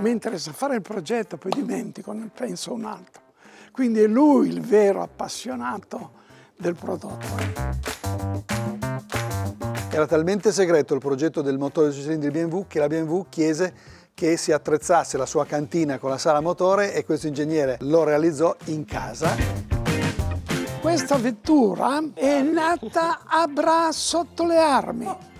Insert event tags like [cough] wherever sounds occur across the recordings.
mi interessa fare il progetto, poi dimentico, ne penso un altro. Quindi è lui il vero appassionato del prodotto. Era talmente segreto il progetto del motore sui cilindri BMW che la BMW chiese che si attrezzasse la sua cantina con la sala motore e questo ingegnere lo realizzò in casa. Questa vettura è nata a Bra sotto le armi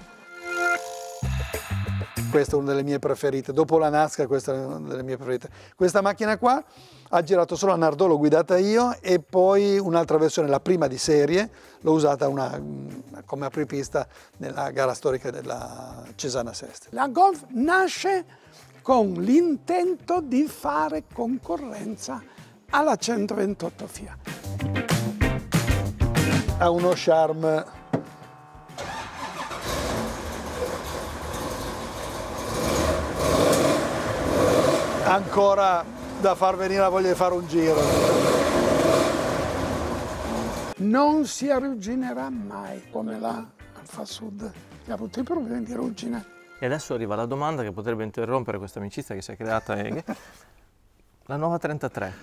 questa è una delle mie preferite. Dopo la Nazca questa è una delle mie preferite. Questa macchina qua ha girato solo a Nardò, guidata io e poi un'altra versione, la prima di serie, l'ho usata una, come apripista nella gara storica della Cesana Seste. La Golf nasce con l'intento di fare concorrenza alla 128 Fiat. Ha uno charme ancora da far venire la voglia di fare un giro. Non si arrugginerà mai come la Alfa Sud, che ha avuto i problemi di ruggine. E adesso arriva la domanda che potrebbe interrompere questa amicizia che si è creata. la nuova 33.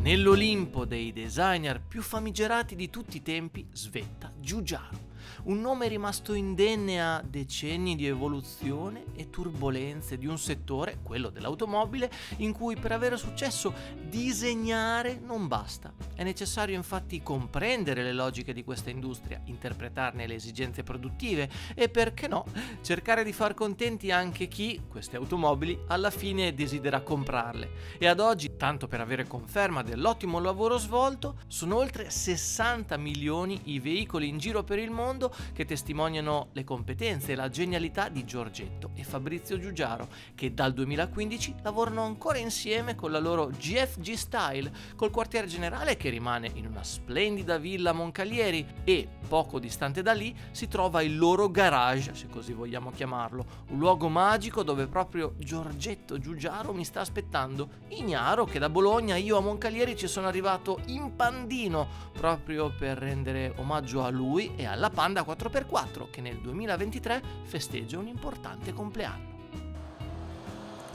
Nell'Olimpo dei designer più famigerati di tutti i tempi svetta Giugiaro un nome rimasto indenne a decenni di evoluzione e turbulenze di un settore, quello dell'automobile, in cui per avere successo disegnare non basta. È necessario infatti comprendere le logiche di questa industria, interpretarne le esigenze produttive e perché no, cercare di far contenti anche chi, queste automobili, alla fine desidera comprarle. E ad oggi, tanto per avere conferma dell'ottimo lavoro svolto, sono oltre 60 milioni i veicoli in giro per il mondo che testimoniano le competenze e la genialità di Giorgetto e Fabrizio Giugiaro, che dal 2015 lavorano ancora insieme con la loro GFG Style, col quartier generale che rimane in una splendida villa Moncalieri e, poco distante da lì, si trova il loro garage, se così vogliamo chiamarlo, un luogo magico dove proprio Giorgetto Giugiaro mi sta aspettando, ignaro che da Bologna io a Moncalieri ci sono arrivato in pandino proprio per rendere omaggio a lui e alla Panda Honda 4x4 che nel 2023 festeggia un importante compleanno.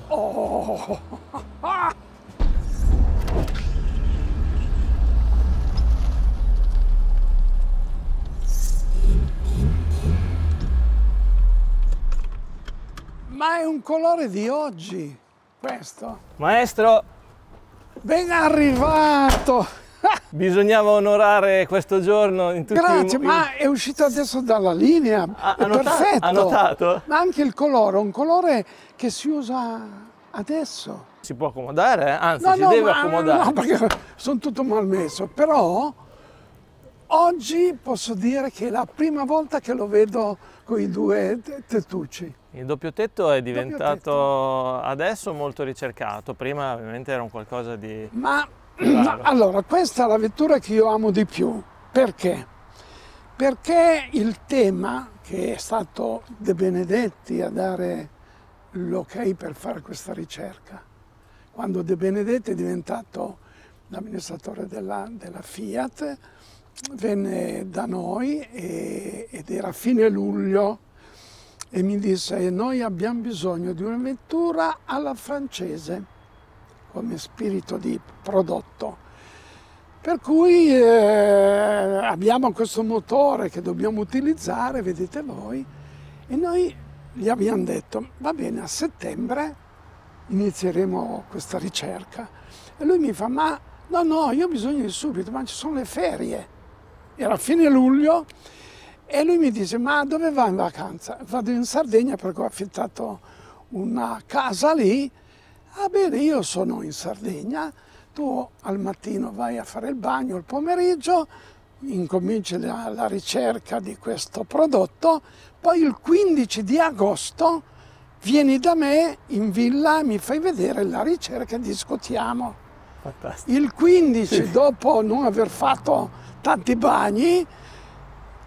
Oh. Ma è un colore di oggi, questo. Maestro! Ben arrivato! [laughs] Bisognava onorare questo giorno in tutti Grazie, i... ma è uscito adesso dalla linea, ha, è perfetto. Ha notato? Ma anche il colore, un colore che si usa adesso. Si può accomodare, eh? anzi no, si no, deve ma, accomodare. No, perché sono tutto malmesso, però oggi posso dire che è la prima volta che lo vedo con i due tettucci. Il doppio tetto è diventato tetto. adesso molto ricercato, prima ovviamente era un qualcosa di... Ma allora, questa è la vettura che io amo di più. Perché? Perché il tema che è stato De Benedetti a dare l'ok per fare questa ricerca, quando De Benedetti è diventato l'amministratore della, della, Fiat, venne da noi e, ed era fine luglio e mi disse noi abbiamo bisogno di una vettura alla francese come spirito di prodotto. Per cui eh, abbiamo questo motore che dobbiamo utilizzare, vedete voi, e noi gli abbiamo detto, va bene, a settembre inizieremo questa ricerca. E lui mi fa, ma no, no, io ho bisogno di subito, ma ci sono le ferie. Era fine luglio e lui mi dice, ma dove vai in vacanza? Vado in Sardegna perché ho affittato una casa lì Ah bene, io sono in Sardegna, tu al mattino vai a fare il bagno, il pomeriggio incominci la, la ricerca di questo prodotto, poi il 15 di agosto vieni da me in villa, mi fai vedere la ricerca e discutiamo. Fantastico. Il 15, dopo non aver fatto tanti bagni,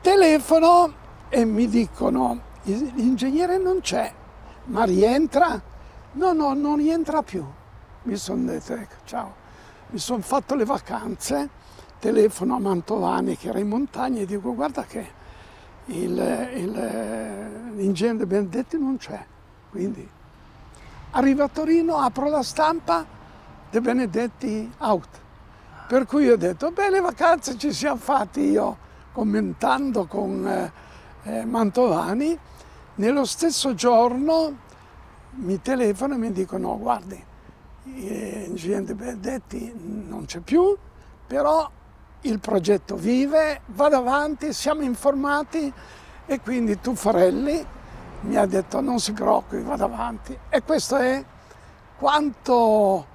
telefono e mi dicono l'ingegnere non c'è, ma rientra No, no, non rientra più. Mi sono detto, ecco, ciao. Mi sono fatto le vacanze telefono a Mantovani che era in montagna e dico guarda che l'ingegnere Benedetti non c'è. Quindi arrivo a Torino, apro la stampa, De Benedetti out. Per cui ho detto, beh le vacanze ci siamo fatti io commentando con eh, Mantovani. Nello stesso giorno mi telefono e mi dicono, guardi, l'ingegnere De Benedetti non c'è più, però il progetto vive, vado avanti, siamo informati e quindi Tuffarelli mi ha detto non si preoccupi, vado avanti. E questo è quanto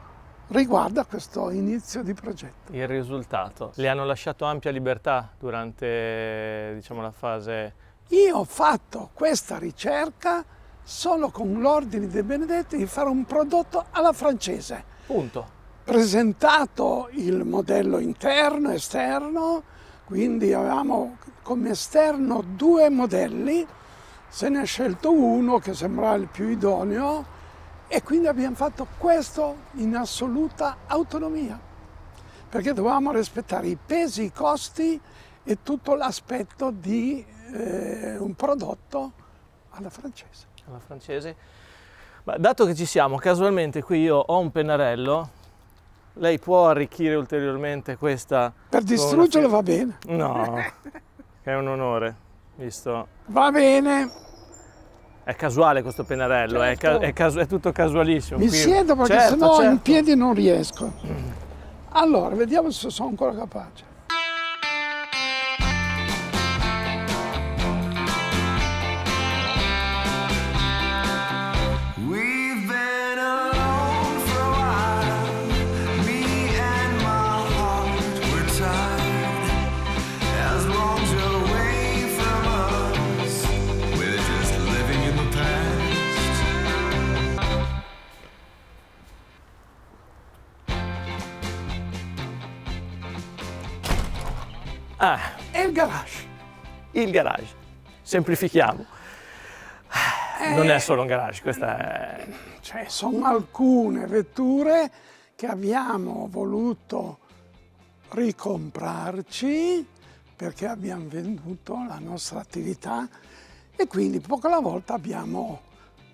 riguarda questo inizio di progetto. Il risultato. Le hanno lasciato ampia libertà durante diciamo, la fase... Io ho fatto questa ricerca solo con l'ordine dei Benedetti di fare un prodotto alla francese. Punto presentato il modello interno e esterno, quindi avevamo come esterno due modelli, se ne è scelto uno che sembrava il più idoneo e quindi abbiamo fatto questo in assoluta autonomia, perché dovevamo rispettare i pesi, i costi e tutto l'aspetto di eh, un prodotto alla francese. Alla francese. Ma dato che ci siamo, casualmente qui io ho un pennarello lei può arricchire ulteriormente questa... Per distruggerlo va bene. No, [laughs] è un onore, visto... Va bene. È casuale questo pennarello, certo. è, è, è, tutto casualissimo. Mi Qui... siedo perché certo, sennò certo. in piedi non riesco. Allora, vediamo se sono ancora capace. Ah. E il garage. Il garage. Semplifichiamo. Eh, non è solo un garage, questa è... Cioè, sono alcune vetture che abbiamo voluto ricomprarci perché abbiamo venduto la nostra attività e quindi poco alla volta abbiamo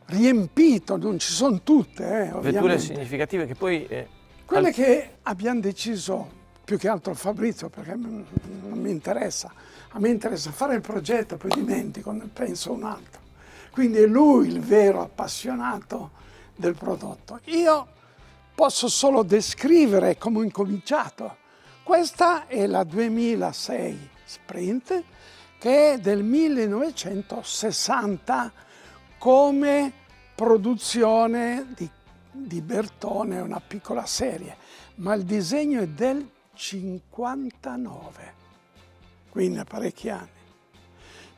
riempito, non ci sono tutte, eh. Vetture significative che poi... Eh, Quelle al... che abbiamo deciso più che altro a Fabrizio perché non mi interessa, a me interessa fare il progetto, poi dimentico, ne penso un altro. Quindi è lui il vero appassionato del prodotto. Io posso solo descrivere come ho incominciato. Questa è la 2006 Sprint che è del 1960 come produzione di, di Bertone, una piccola serie, ma il disegno è del 59, quindi parecchi anni,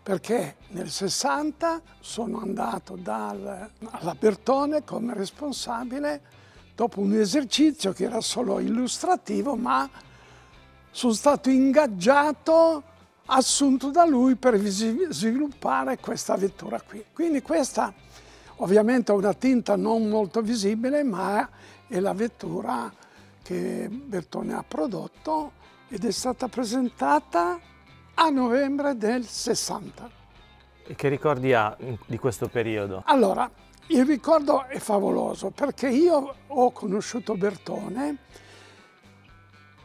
perché nel 60 sono andato dal, alla Bertone come responsabile dopo un esercizio che era solo illustrativo, ma sono stato ingaggiato, assunto da lui per sviluppare questa vettura qui. Quindi questa ovviamente ha una tinta non molto visibile, ma è la vettura che Bertone ha prodotto ed è stata presentata a novembre del 60. E che ricordi ha di questo periodo? Allora, il ricordo è favoloso perché io ho conosciuto Bertone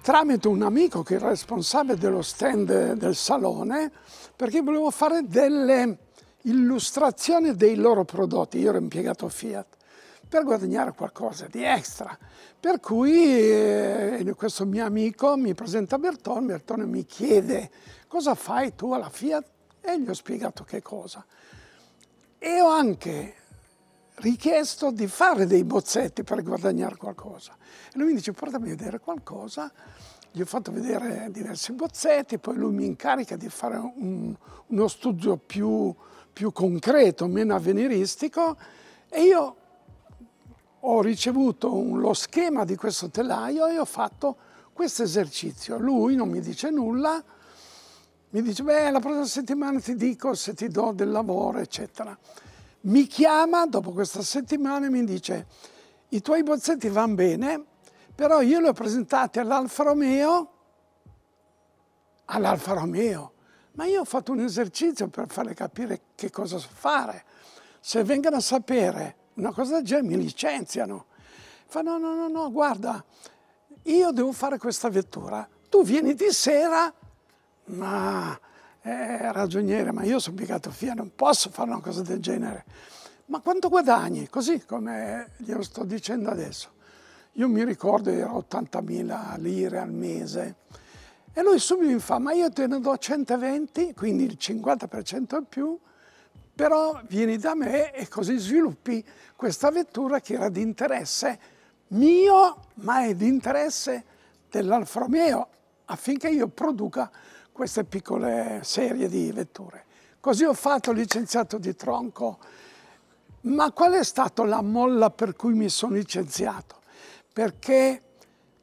tramite un amico che era responsabile dello stand del salone perché volevo fare delle illustrazioni dei loro prodotti. Io ero impiegato Fiat per guadagnare qualcosa di extra. Per cui eh, questo mio amico mi presenta Bertone, Bertone mi chiede cosa fai tu alla Fiat e gli ho spiegato che cosa. E ho anche richiesto di fare dei bozzetti per guadagnare qualcosa. E lui mi dice portami a vedere qualcosa, gli ho fatto vedere diversi bozzetti, poi lui mi incarica di fare un, uno studio più, più concreto, meno avveniristico e io ho ricevuto un, lo schema di questo telaio e ho fatto questo esercizio. Lui non mi dice nulla, mi dice, beh, la prossima settimana ti dico se ti do del lavoro, eccetera. Mi chiama dopo questa settimana e mi dice, i tuoi bozzetti vanno bene, però io li ho presentati all'Alfa Romeo all'Alfa Romeo. Ma io ho fatto un esercizio per farle capire che cosa fare. Se vengono a sapere una cosa del genere mi licenziano. Fa no, no, no, no, guarda, io devo fare questa vettura. Tu vieni di sera, ma eh, ragioniere, ma io sono piegato via, non posso fare una cosa del genere. Ma quanto guadagni? Così come glielo sto dicendo adesso. Io mi ricordo era 80.000 lire al mese e lui subito mi fa, ma io te ne do 120, quindi il 50% in più, però vieni da me e così sviluppi questa vettura che era di interesse mio, ma è di interesse dell'Alfa Romeo, affinché io produca queste piccole serie di vetture. Così ho fatto licenziato di tronco. Ma qual è stata la molla per cui mi sono licenziato? Perché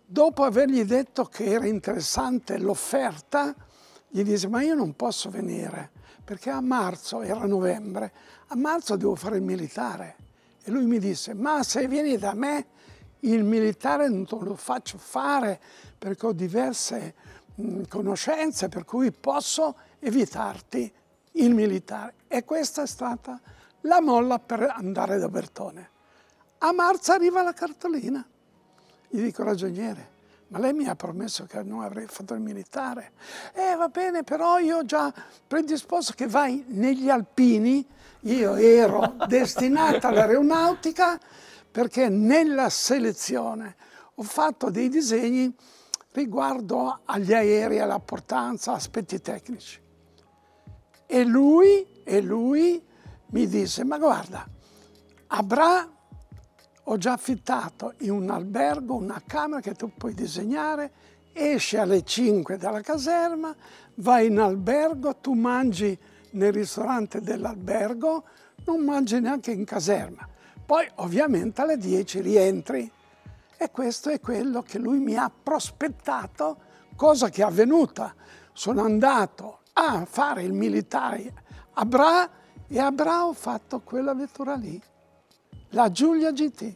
dopo avergli detto che era interessante l'offerta, gli disse ma io non posso venire perché a marzo, era novembre, a marzo devo fare il militare. E lui mi disse ma se vieni da me il militare non te lo faccio fare perché ho diverse mh, conoscenze per cui posso evitarti il militare. E questa è stata la molla per andare da Bertone. A marzo arriva la cartolina. Gli dico ragioniere, ma lei mi ha promesso che non avrei fatto il militare. Eh, va bene, però io ho già predisposto che vai negli alpini. Io ero [laughs] destinata all'aeronautica perché nella selezione ho fatto dei disegni riguardo agli aerei, alla portanza, aspetti tecnici. E lui, e lui mi disse, ma guarda, avrà ho già affittato in un albergo una camera che tu puoi disegnare, esci alle 5 dalla caserma, vai in albergo, tu mangi nel ristorante dell'albergo, non mangi neanche in caserma. Poi ovviamente alle 10 rientri. E questo è quello che lui mi ha prospettato, cosa che è avvenuta. Sono andato a fare il militare a Bra e a Bra ho fatto quella vettura lì la Giulia GT.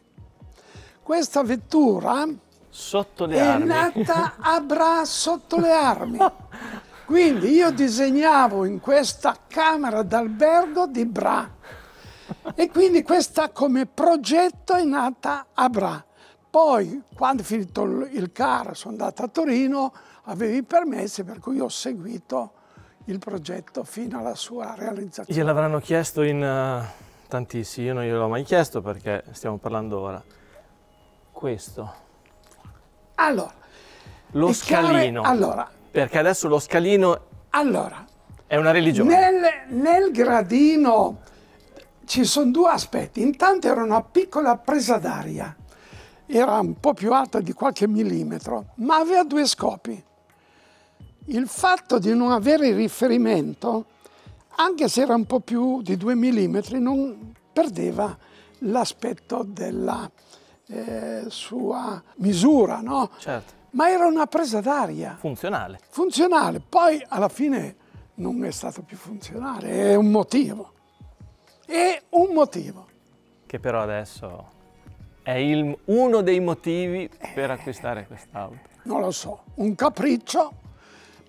Questa vettura sotto le è armi. nata a Bra sotto le armi. [laughs] Quindi io disegnavo in questa camera d'albergo di Bra e quindi questa come progetto è nata a Bra. Poi quando è finito il CAR sono andata a Torino, avevo i permessi per cui ho seguito il progetto fino alla sua realizzazione. Gliel'avranno chiesto in... Uh tantissimi, io non gliel'ho mai chiesto perché stiamo parlando ora. Questo. Allora. Lo scalino. Chiaro, allora. Perché adesso lo scalino allora, è una religione. Nel, nel gradino ci sono due aspetti. Intanto era una piccola presa d'aria, era un po' più alta di qualche millimetro, ma aveva due scopi. Il fatto di non avere riferimento anche se era un po' più di 2 mm, non perdeva l'aspetto della eh, sua misura, no? Certo. Ma era una presa d'aria. Funzionale. Funzionale. Poi alla fine non è stato più funzionale, è un motivo. È un motivo. Che però adesso è il, uno dei motivi per acquistare quest'auto. Non lo so, un capriccio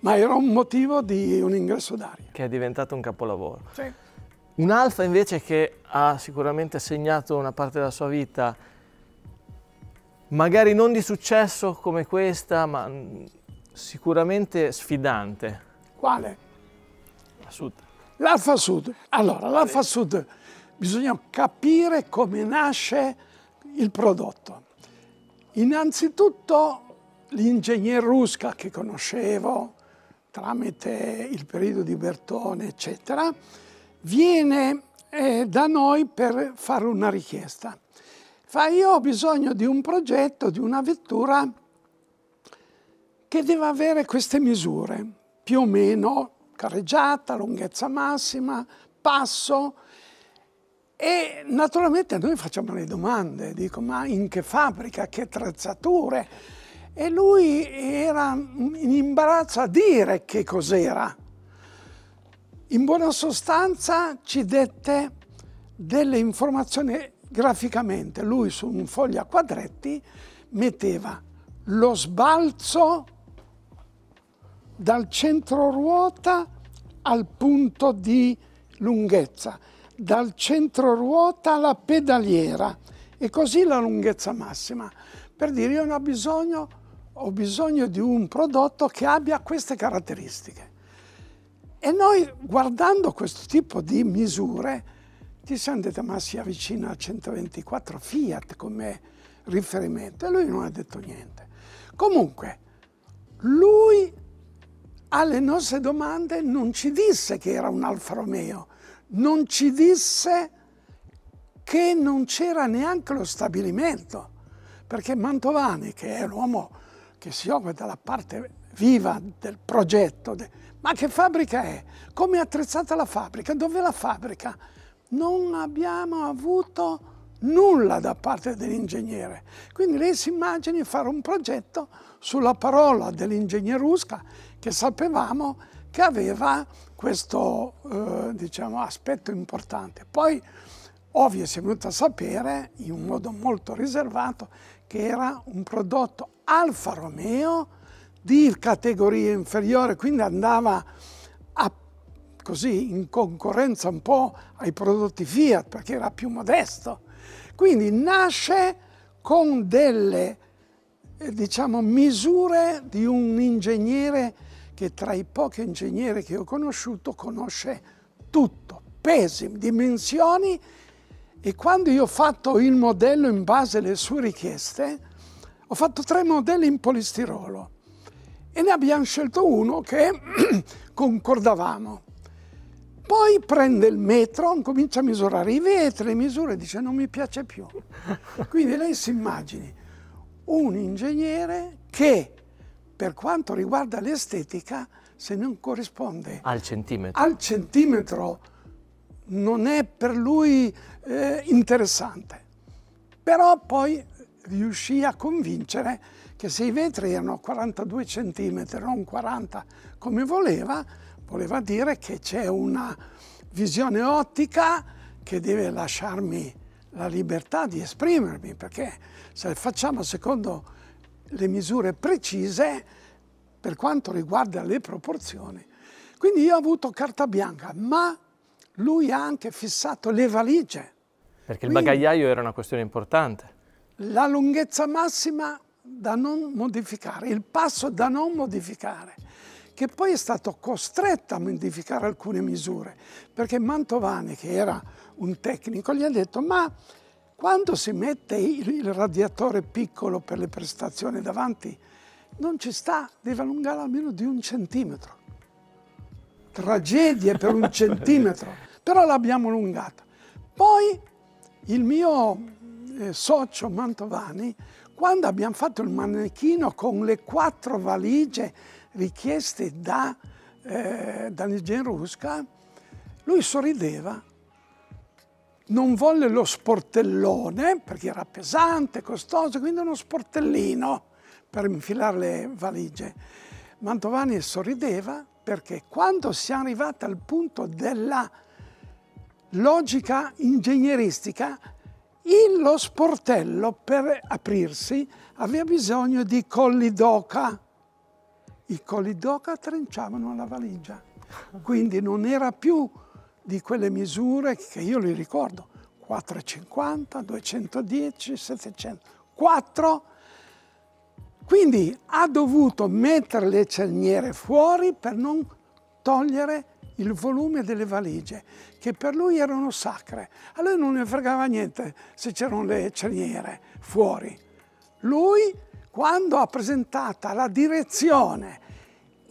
ma era un motivo di un ingresso d'aria. Che è diventato un capolavoro. Sì. Un Alfa invece che ha sicuramente segnato una parte della sua vita, magari non di successo come questa, ma sicuramente sfidante. Quale? La Sud. L'Alfa Sud. Allora, l'Alfa Sud bisogna capire come nasce il prodotto. Innanzitutto l'ingegner Rusca che conoscevo, tramite il periodo di Bertone, eccetera, viene eh, da noi per fare una richiesta. Fa, io ho bisogno di un progetto, di una vettura che deve avere queste misure, più o meno carreggiata, lunghezza massima, passo, e naturalmente noi facciamo le domande, dico ma in che fabbrica, che attrezzature, e lui era in imbarazzo a dire che cos'era. In buona sostanza ci dette delle informazioni graficamente. Lui su un foglio a quadretti metteva lo sbalzo dal centro ruota al punto di lunghezza, dal centro ruota alla pedaliera e così la lunghezza massima. Per dire io ho bisogno, ho bisogno di un prodotto che abbia queste caratteristiche. E noi guardando questo tipo di misure ci siamo detti ma si avvicina a 124 Fiat come riferimento e lui non ha detto niente. Comunque, lui alle nostre domande non ci disse che era un Alfa Romeo, non ci disse che non c'era neanche lo stabilimento, perché Mantovani, che è l'uomo che si occupa della parte viva del progetto, ma che fabbrica è? Come è attrezzata la fabbrica? Dov'è la fabbrica? Non abbiamo avuto nulla da parte dell'ingegnere. Quindi lei si immagini fare un progetto sulla parola dell'ingegnere Rusca che sapevamo che aveva questo eh, diciamo, aspetto importante. Poi ovvio si è venuto a sapere in un modo molto riservato che era un prodotto Alfa Romeo di categoria inferiore, quindi andava a, così in concorrenza un po' ai prodotti Fiat perché era più modesto. Quindi nasce con delle eh, diciamo, misure di un ingegnere che tra i pochi ingegneri che ho conosciuto conosce tutto, pesi, dimensioni e quando io ho fatto il modello in base alle sue richieste, ho fatto tre modelli in polistirolo e ne abbiamo scelto uno che [clears throat] concordavamo. Poi prende il metro, comincia a misurare i vetri, le misure, dice non mi piace più. [laughs] Quindi lei si immagini un ingegnere che per quanto riguarda l'estetica, se non corrisponde al centimetro, al centimetro non è per lui eh, interessante. Però poi riuscì a convincere che se i vetri erano 42 centimetri, non 40 come voleva, voleva dire che c'è una visione ottica che deve lasciarmi la libertà di esprimermi, perché se facciamo secondo le misure precise per quanto riguarda le proporzioni. Quindi io ho avuto carta bianca, ma lui ha anche fissato le valigie. Perché il bagagliaio era una questione importante. La lunghezza massima da non modificare, il passo da non modificare, che poi è stato costretto a modificare alcune misure, perché Mantovani, che era un tecnico, gli ha detto ma quando si mette il radiatore piccolo per le prestazioni davanti, non ci sta, deve allungare almeno di un centimetro. Tragedie per un [laughs] centimetro, però l'abbiamo allungata. Poi il mio eh, socio Mantovani, quando abbiamo fatto il manechino con le quattro valigie richieste da, eh, Rusca, lui sorrideva non volle lo sportellone perché era pesante, costoso, quindi uno sportellino per infilare le valigie. Mantovani sorrideva perché quando siamo arrivati al punto della logica ingegneristica, lo sportello per aprirsi aveva bisogno di colli d'oca. I colli d'oca trinciavano la valigia, quindi non era più di quelle misure che io li ricordo, 450, 210, 700, 4. Quindi ha dovuto mettere le cerniere fuori per non togliere il volume delle valigie, che per lui erano sacre. A lui non ne fregava niente se c'erano le cerniere fuori. Lui, quando ha presentato la direzione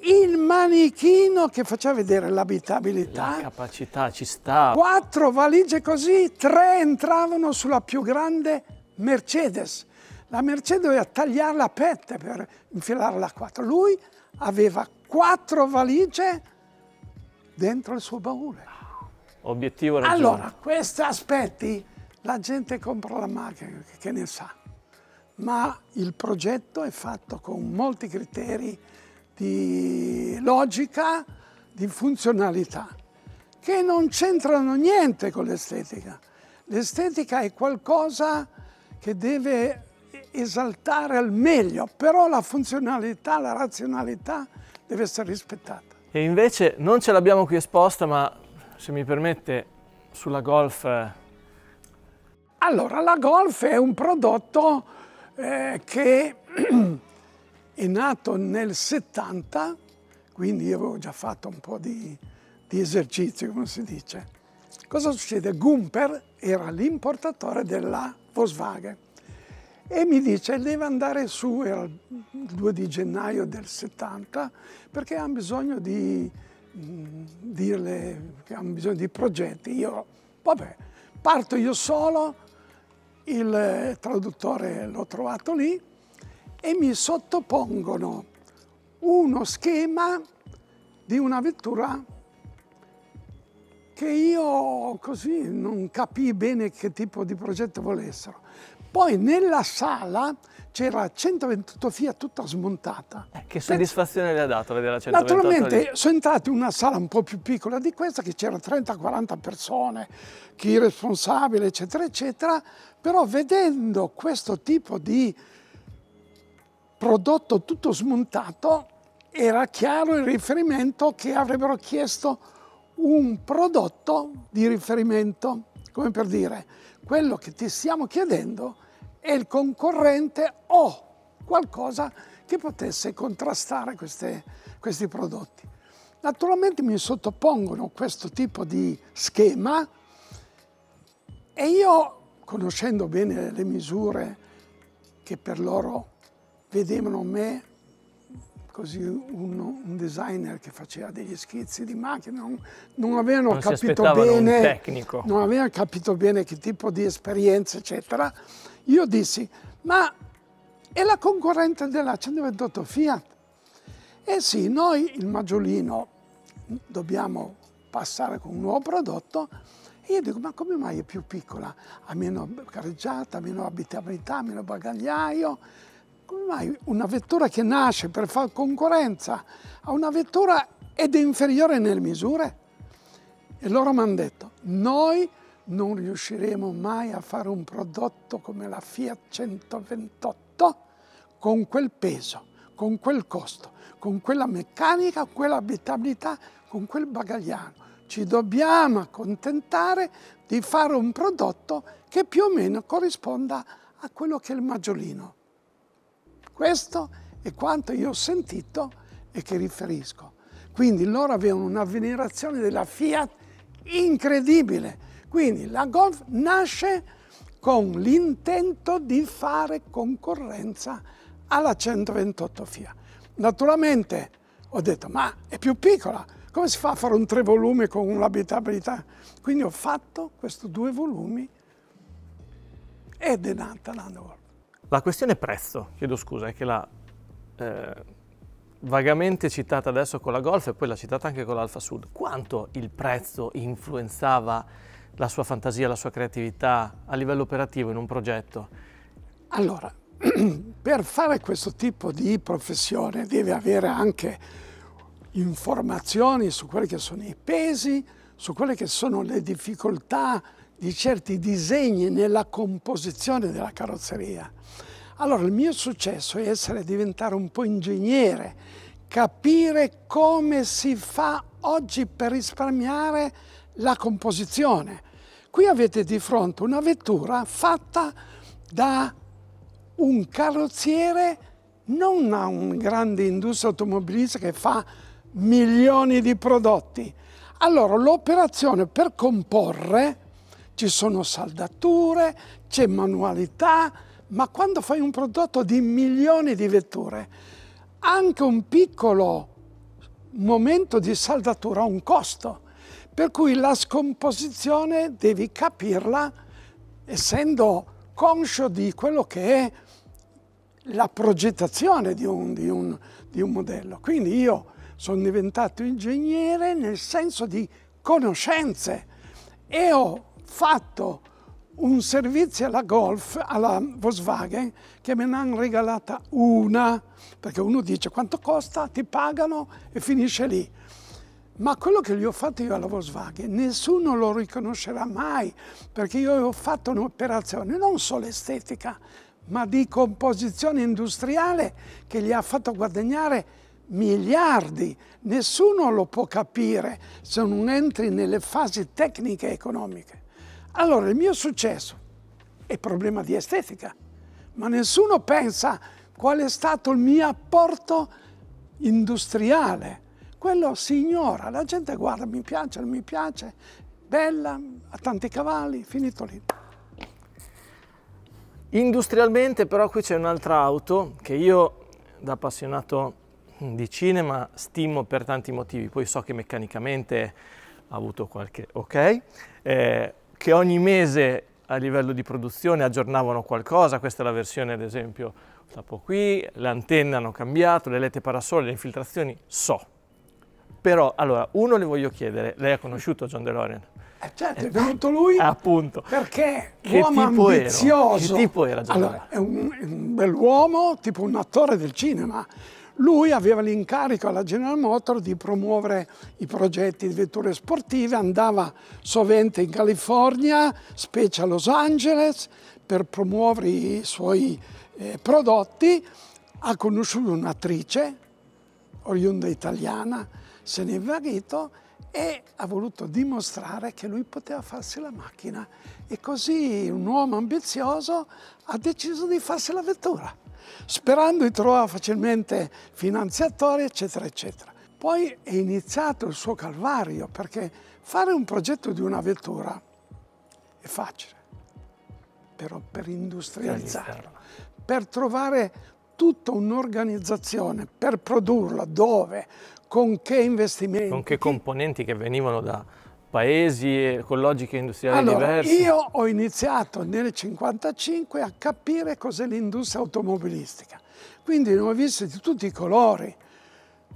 il manichino che faceva vedere l'abitabilità. La capacità ci sta. Quattro valigie così, tre entravano sulla più grande Mercedes. La Mercedes doveva tagliare la pette per infilare la quattro. Lui aveva quattro valigie dentro il suo baule. Obiettivo raggiunto. Allora, questi aspetti la gente compra la macchina, che ne sa. Ma il progetto è fatto con molti criteri di logica, di funzionalità, che non c'entrano niente con l'estetica. L'estetica è qualcosa che deve esaltare al meglio, però la funzionalità, la razionalità deve essere rispettata. E invece non ce l'abbiamo qui esposta, ma se mi permette, sulla Golf. Eh. Allora, la Golf è un prodotto eh, che [clears throat] è nato nel 70, quindi io avevo già fatto un po' di, di esercizio, come si dice. Cosa succede? Gumper era l'importatore della Volkswagen e mi dice deve andare su, era il 2 di gennaio del 70, perché hanno bisogno di mm, dirle che hanno bisogno di progetti. Io, vabbè, parto io solo, il traduttore l'ho trovato lì e mi sottopongono uno schema di una vettura che io così non capii bene che tipo di progetto volessero. Poi nella sala c'era 128 Fiat tutta smontata. Eh, che soddisfazione le ha dato vedere la 128 Naturalmente lì. sono entrato in una sala un po' più piccola di questa, che c'era 30-40 persone, chi responsabile, eccetera, eccetera, però vedendo questo tipo di prodotto tutto smontato, era chiaro il riferimento che avrebbero chiesto un prodotto di riferimento, come per dire, quello che ti stiamo chiedendo è il concorrente o qualcosa che potesse contrastare queste, questi prodotti. Naturalmente mi sottopongono questo tipo di schema e io, conoscendo bene le misure che per loro vedevano me così un, un, designer che faceva degli schizzi di macchine, non, non avevano non capito bene, non avevano capito bene che tipo di esperienza, eccetera. Io dissi, ma è la concorrente della 128 Fiat? Eh sì, noi il Maggiolino dobbiamo passare con un nuovo prodotto e io dico, ma come mai è più piccola? Ha meno carreggiata, meno abitabilità, meno bagagliaio, come mai una vettura che nasce per fare concorrenza a una vettura ed è inferiore nelle misure? E loro mi hanno detto, noi non riusciremo mai a fare un prodotto come la Fiat 128 con quel peso, con quel costo, con quella meccanica, quella abitabilità, con quel bagagliano. Ci dobbiamo accontentare di fare un prodotto che più o meno corrisponda a quello che è il maggiolino. Questo è quanto io ho sentito e che riferisco. Quindi loro avevano una venerazione della Fiat incredibile. Quindi la Golf nasce con l'intento di fare concorrenza alla 128 Fiat. Naturalmente ho detto, ma è più piccola, come si fa a fare un tre volumi con un'abitabilità? Quindi ho fatto questi due volumi ed è nata la Golf. La questione prezzo, chiedo scusa, è che l'ha eh, vagamente citata adesso con la Golf e poi l'ha citata anche con l'Alfa Sud. Quanto il prezzo influenzava la sua fantasia, la sua creatività a livello operativo in un progetto? Allora, [clears throat] per fare questo tipo di professione devi avere anche informazioni su quelli che sono i pesi, su quelle che sono le difficoltà di certi disegni nella composizione della carrozzeria. Allora il mio successo è essere diventare un po' ingegnere, capire come si fa oggi per risparmiare la composizione. Qui avete di fronte una vettura fatta da un carrozziere, non a un grande industria automobilistica che fa milioni di prodotti. Allora l'operazione per comporre ci sono saldature, c'è manualità, ma quando fai un prodotto di milioni di vetture, anche un piccolo momento di saldatura ha un costo, per cui la scomposizione devi capirla essendo conscio di quello che è la progettazione di un, di un, di un modello. Quindi io sono diventato ingegnere nel senso di conoscenze e ho fatto un servizio alla Golf, alla Volkswagen, che me ne hanno regalata una, perché uno dice quanto costa, ti pagano e finisce lì. Ma quello che gli ho fatto io alla Volkswagen, nessuno lo riconoscerà mai, perché io ho fatto un'operazione non solo estetica, ma di composizione industriale che gli ha fatto guadagnare miliardi. Nessuno lo può capire se non entri nelle fasi tecniche e economiche. Allora il mio successo è problema di estetica, ma nessuno pensa qual è stato il mio apporto industriale. Quello si ignora, la gente guarda, mi piace, non mi piace, bella, ha tanti cavalli, finito lì. Industrialmente però qui c'è un'altra auto che io da appassionato di cinema stimo per tanti motivi, poi so che meccanicamente ha avuto qualche ok, eh, che ogni mese a livello di produzione aggiornavano qualcosa, questa è la versione ad esempio, tappo qui, le antenne hanno cambiato, le lette parasole, le infiltrazioni, so. Però, allora, uno le voglio chiedere, lei ha conosciuto John DeLorean? Eh certo, è venuto lui. Eh, [laughs] appunto. Perché che uomo tipo ambizioso. Ero? Che tipo era John allora, è un, un bell'uomo, tipo un attore del cinema. Lui aveva l'incarico alla General Motors di promuovere i progetti di vetture sportive, andava sovente in California, specie a Los Angeles, per promuovere i suoi eh, prodotti. Ha conosciuto un'attrice, oriunda italiana, se ne è invaghito e ha voluto dimostrare che lui poteva farsi la macchina. E così un uomo ambizioso ha deciso di farsi la vettura sperando di trovare facilmente finanziatori, eccetera, eccetera. Poi è iniziato il suo calvario, perché fare un progetto di una vettura è facile, però per industrializzarla, per trovare tutta un'organizzazione, per produrla, dove, con che investimenti. Con che componenti che venivano da paesi con logiche industriali allora, diverse? Io ho iniziato nel 1955 a capire cos'è l'industria automobilistica. Quindi ne ho viste di tutti i colori,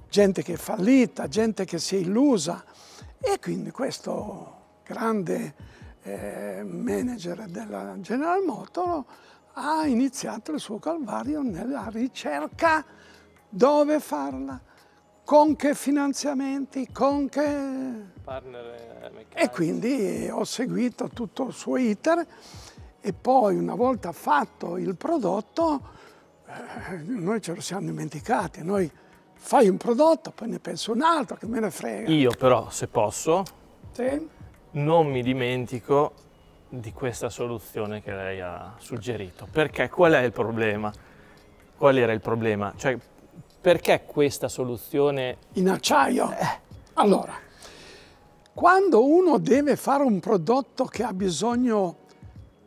gente che è fallita, gente che si è illusa e quindi questo grande eh, manager della General Motors ha iniziato il suo calvario nella ricerca dove farla, con che finanziamenti, con che... Partner eh, E quindi ho seguito tutto il suo iter e poi una volta fatto il prodotto eh, noi ce lo siamo dimenticati, noi fai un prodotto, poi ne penso un altro, che me ne frega. Io però, se posso, sì? non mi dimentico di questa soluzione che lei ha suggerito. Perché qual è il problema? Qual era il problema? Cioè, perché questa soluzione... In acciaio? Eh. Allora, quando uno deve fare un prodotto che ha bisogno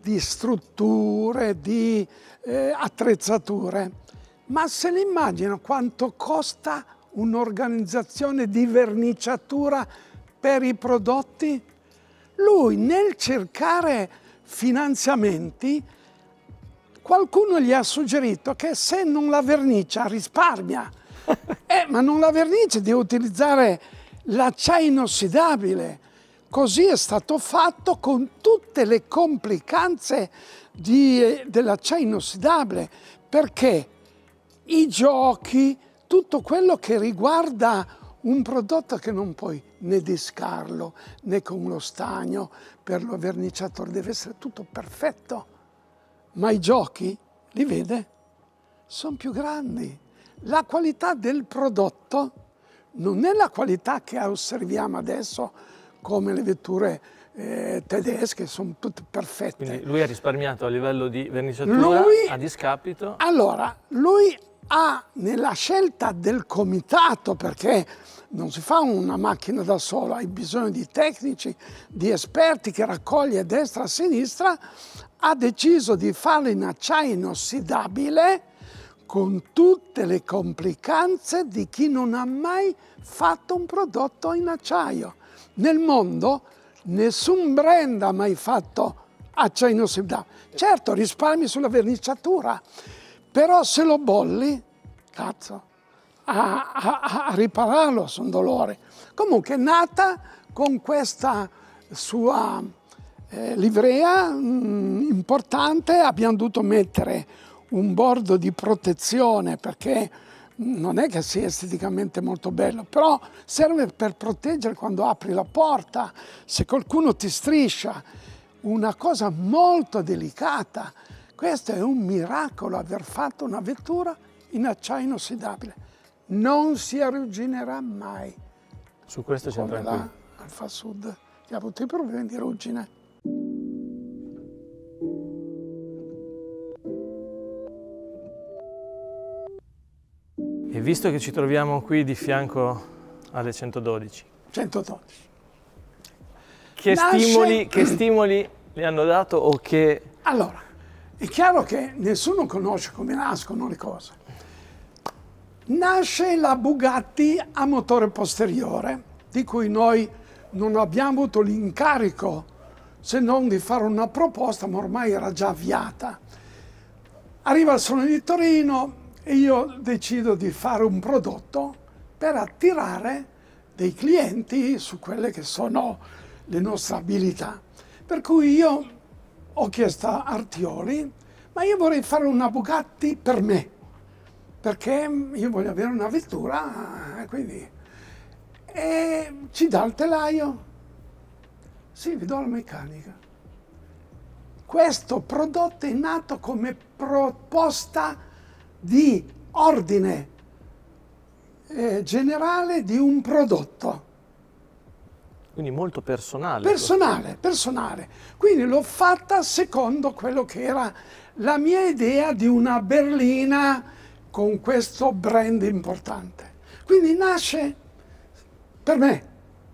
di strutture, di eh, attrezzature, ma se ne immagina quanto costa un'organizzazione di verniciatura per i prodotti? Lui nel cercare finanziamenti qualcuno gli ha suggerito che se non la vernicia risparmia. [laughs] eh, ma non la vernicia, deve utilizzare l'acciaio inossidabile. Così è stato fatto con tutte le complicanze di, dell'acciaio inossidabile, perché i giochi, tutto quello che riguarda un prodotto che non puoi né discarlo né con lo stagno per lo verniciatore, deve essere tutto perfetto ma i giochi, li vede, sono più grandi. La qualità del prodotto non è la qualità che osserviamo adesso come le vetture eh, tedesche, sono tutte perfette. Quindi lui ha risparmiato a livello di verniciatura lui, a discapito? Allora, lui ha nella scelta del comitato, perché non si fa una macchina da solo, hai bisogno di tecnici, di esperti che raccoglie a destra e a sinistra, ha deciso di farlo in acciaio inossidabile con tutte le complicanze di chi non ha mai fatto un prodotto in acciaio. Nel mondo nessun brand ha mai fatto acciaio inossidabile. Certo, risparmi sulla verniciatura, però se lo bolli, cazzo, a, a, a ripararlo sono dolori. Comunque è nata con questa sua eh, livrea mh, mm, importante, abbiamo dovuto mettere un bordo di protezione perché non è che sia esteticamente molto bello, però serve per proteggere quando apri la porta, se qualcuno ti striscia, una cosa molto delicata. Questo è un miracolo aver fatto una vettura in acciaio inossidabile. non si arrugginerà mai. Su questo tranquilli. la Alfa Sud che ha avuto i problemi di ruggine. E visto che ci troviamo qui di fianco alle 112, 112. che, Nasce- stimoli, che stimoli le hanno dato o che... Allora, è chiaro che nessuno conosce come nascono le cose. Nasce la Bugatti a motore posteriore, di cui noi non abbiamo avuto l'incarico se non di fare una proposta, ma ormai era già avviata. Arriva il Salone di Torino e io decido di fare un prodotto per attirare dei clienti su quelle che sono le nostre abilità. Per cui io ho chiesto a Artioli, ma io vorrei fare una Bugatti per me, perché io voglio avere una vettura, eh, quindi... E ci dà il telaio? Sì, vi do la meccanica. Questo prodotto è nato come proposta di ordine eh, generale di un prodotto. Quindi molto personale. Personale, personale. Quindi l'ho fatta secondo quello che era la mia idea di una berlina con questo brand importante. Quindi nasce per me,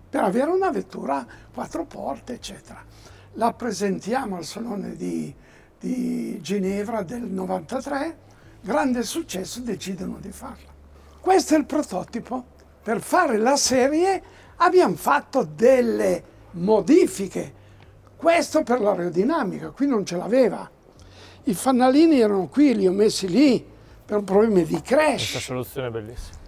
per avere una vettura quattro porte, eccetera. La presentiamo al Salone di, di Ginevra del 93, grande successo, decidono di farla. Questo è il prototipo. Per fare la serie abbiamo fatto delle modifiche. Questo per l'aerodinamica, qui non ce l'aveva. I fanalini erano qui, li ho messi lì per problemi di Questa crash. soluzione è bellissima.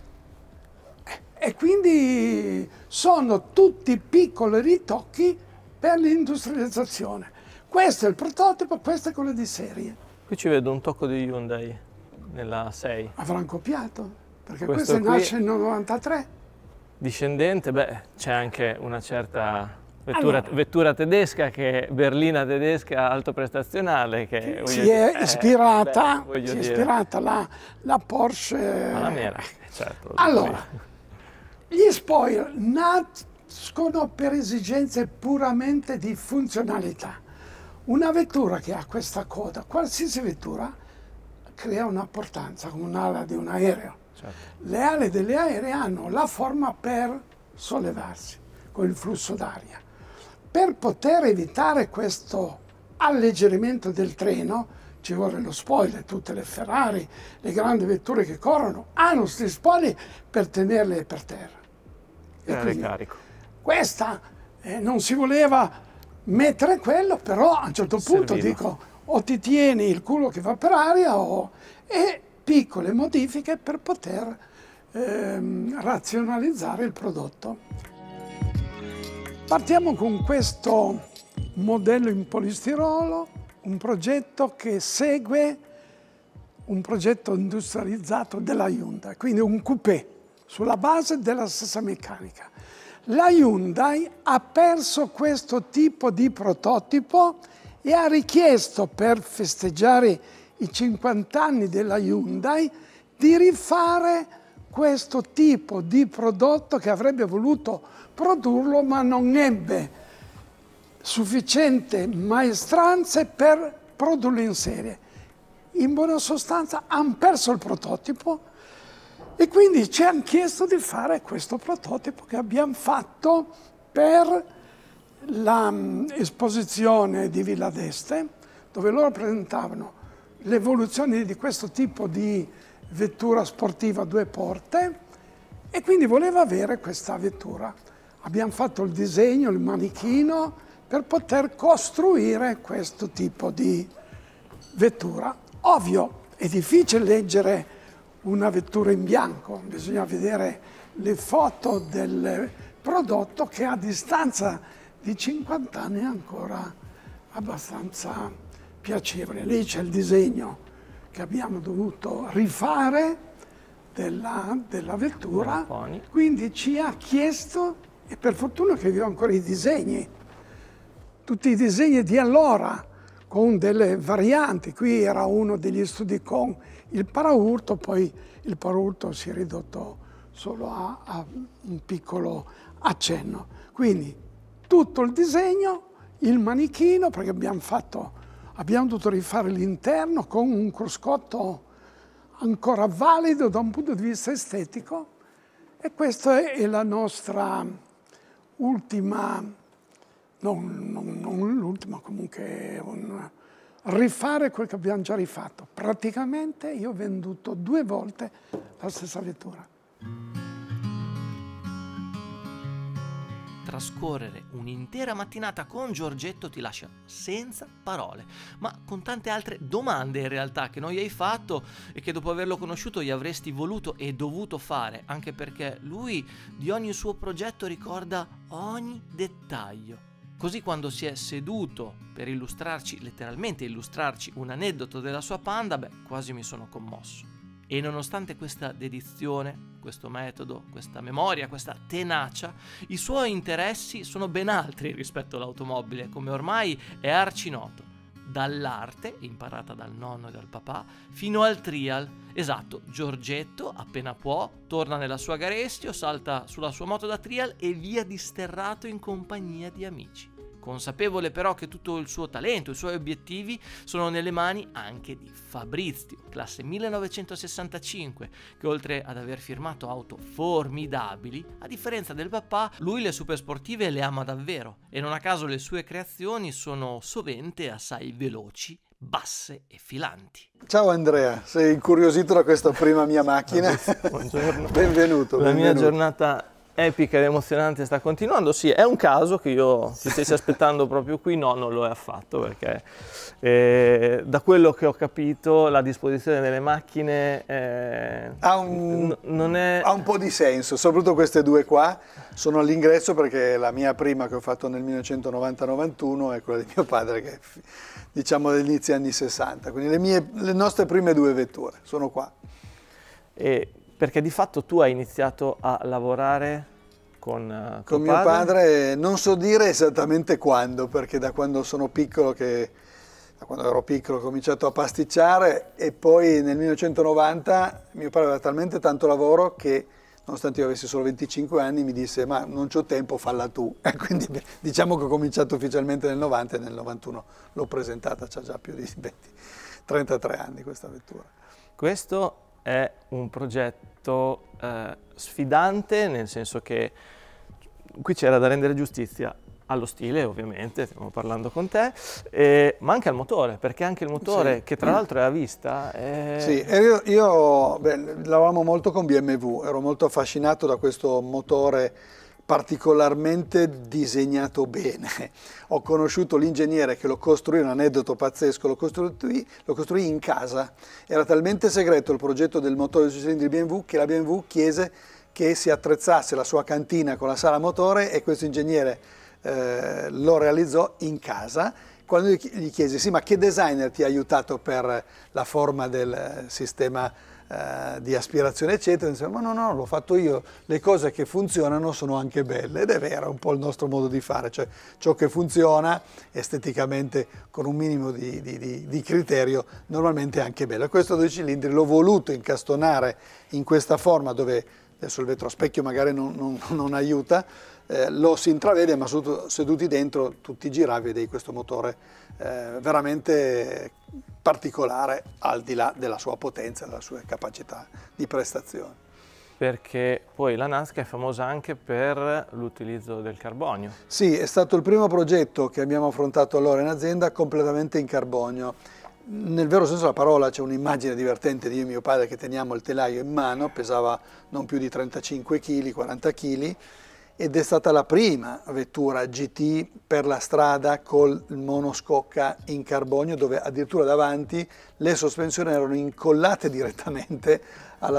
E quindi sono tutti piccoli ritocchi per l'industrializzazione. Questo è il prototipo, questo è quello di serie. Qui ci vedo un tocco di Hyundai nella 6. Avranno copiato, perché Questo questo, nasce nel 93. Discendente, beh, c'è anche una certa vettura, Allora. vettura tedesca che è berlina tedesca altoprestazionale che voglio Si dire, è eh, ispirata, beh, voglio si è ispirata la, la Porsche. alla nera, certo. Allora, gli spoiler nascono per esigenze puramente di funzionalità. Una vettura che ha questa coda, qualsiasi vettura, crea una portanza come un'ala di un aereo. Certo. Le ali delle aeree hanno la forma per sollevarsi con il flusso d'aria. Per poter evitare questo alleggerimento del treno ci vuole lo spoiler, tutte le Ferrari, le grandi vetture che corrono hanno questi spoiler per tenerle per terra. E Era quindi questa eh, non si voleva mettere quello, però a un certo punto Serviva. dico o ti tieni il culo che va per aria o... e piccole modifiche per poter ehm, razionalizzare il prodotto. Partiamo con questo modello in polistirolo, un progetto che segue un progetto industrializzato della Hyundai, quindi un coupé sulla base della stessa meccanica. La Hyundai ha perso questo tipo di prototipo e ha richiesto per festeggiare i 50 anni della Hyundai di rifare questo tipo di prodotto che avrebbe voluto produrlo ma non ebbe sufficiente maestranze per produrlo in serie. In buona sostanza hanno perso il prototipo e quindi ci hanno chiesto di fare questo prototipo che abbiamo fatto per l'esposizione di Villa d'Este, dove loro presentavano l'evoluzione di questo tipo di vettura sportiva a due porte e quindi voleva avere questa vettura. Abbiamo fatto il disegno, il manichino per poter costruire questo tipo di vettura. Ovvio, è difficile leggere una vettura in bianco, bisogna vedere le foto del prodotto che a distanza di 50 anni è ancora abbastanza piacevole. Lì c'è il disegno che abbiamo dovuto rifare della, della vettura, quindi ci ha chiesto, e per fortuna che io ho ancora i disegni, tutti i disegni di allora, con delle varianti. Qui era uno degli studi con il paraurto, poi il paraurto si è ridotto solo a, a un piccolo accenno. Quindi tutto il disegno, il manichino, perché abbiamo, fatto, abbiamo dovuto rifare l'interno con un cruscotto ancora valido da un punto di vista estetico e questa è la nostra ultima, non, non, non l'ultima, comunque un, rifare quel che abbiamo già rifatto. Praticamente io ho venduto due volte la stessa vettura. Trascorrere un'intera mattinata con Giorgetto ti lascia senza parole, ma con tante altre domande in realtà che non gli hai fatto e che dopo averlo conosciuto gli avresti voluto e dovuto fare, anche perché lui di ogni suo progetto ricorda ogni dettaglio. Così quando si è seduto per illustrarci, letteralmente illustrarci un aneddoto della sua panda, beh, quasi mi sono commosso. E nonostante questa dedizione, questo metodo, questa memoria, questa tenacia, i suoi interessi sono ben altri rispetto all'automobile, come ormai è arcinoto. Dall'arte, imparata dal nonno e dal papà, fino al trial. Esatto, Giorgetto, appena può, torna nella sua Garestio, salta sulla sua moto da trial e via disterrato in compagnia di amici consapevole però che tutto il suo talento, i suoi obiettivi sono nelle mani anche di Fabrizio, classe 1965, che oltre ad aver firmato auto formidabili, a differenza del papà, lui le supersportive le ama davvero e non a caso le sue creazioni sono sovente assai veloci basse e filanti. Ciao Andrea, sei incuriosito da questa prima mia macchina? Buongiorno. [laughs] benvenuto. La benvenuto. mia giornata epica ed emozionante sta continuando. Sì, è un caso che io [laughs] ti stessi aspettando proprio qui, no, non lo è affatto perché eh, da quello che ho capito la disposizione delle macchine eh, ha, un, non è... ha un po' di senso, soprattutto queste due qua sono all'ingresso perché la mia prima che ho fatto nel 1990-91 è quella di mio padre che è diciamo degli inizi anni 60, quindi le, mie, le nostre prime due vetture sono qua. E perché di fatto tu hai iniziato a lavorare con, uh, con mio padre? padre? Non so dire esattamente quando, perché da quando sono piccolo che da quando ero piccolo ho cominciato a pasticciare e poi nel 1990 mio padre aveva talmente tanto lavoro che nonostante io avessi solo 25 anni mi disse ma non c'ho tempo, falla tu. [laughs] E quindi diciamo che ho cominciato ufficialmente nel 90 e nel 91 l'ho presentata, c'ha già più di 20, 33 anni questa vettura. Questo è un progetto eh, sfidante, nel senso che qui c'era da rendere giustizia allo stile ovviamente, stiamo parlando con te, eh, ma anche al motore, perché anche il motore, sì. che tra l'altro è a vista... È... Sì, io, io beh, lavoravo molto con BMW, ero molto affascinato da questo motore particolarmente disegnato bene. [laughs] Ho conosciuto l'ingegnere che lo costruì, un aneddoto pazzesco, lo costruì, lo costruì, in casa. Era talmente segreto il progetto del motore sui cilindri BMW che la BMW chiese che si attrezzasse la sua cantina con la sala motore e questo ingegnere eh, lo realizzò in casa. Quando gli chiesi, sì, ma che designer ti ha aiutato per la forma del sistema eh, di aspirazione eccetera, insomma, ma no, no, l'ho fatto io, le cose che funzionano sono anche belle. Ed è vero, è un po' il nostro modo di fare, cioè ciò che funziona esteticamente con un minimo di, di, di, di criterio normalmente è anche bello. Questo due cilindri l'ho voluto incastonare in questa forma dove adesso il vetro a specchio magari non, non, non aiuta, eh, lo si intravede ma seduti dentro tutti giravi vedi questo motore eh, veramente particolare al di là della sua potenza, della sua capacità di prestazione. Perché poi la NASCA è famosa anche per l'utilizzo del carbonio. Sì, è stato il primo progetto che abbiamo affrontato allora in azienda completamente in carbonio. Nel vero senso della parola c'è un'immagine divertente di io e mio padre che teniamo il telaio in mano, pesava non più di 35 kg, 40 kg, ed è stata la prima vettura GT per la strada col monoscocca in carbonio dove addirittura davanti le sospensioni erano incollate direttamente al,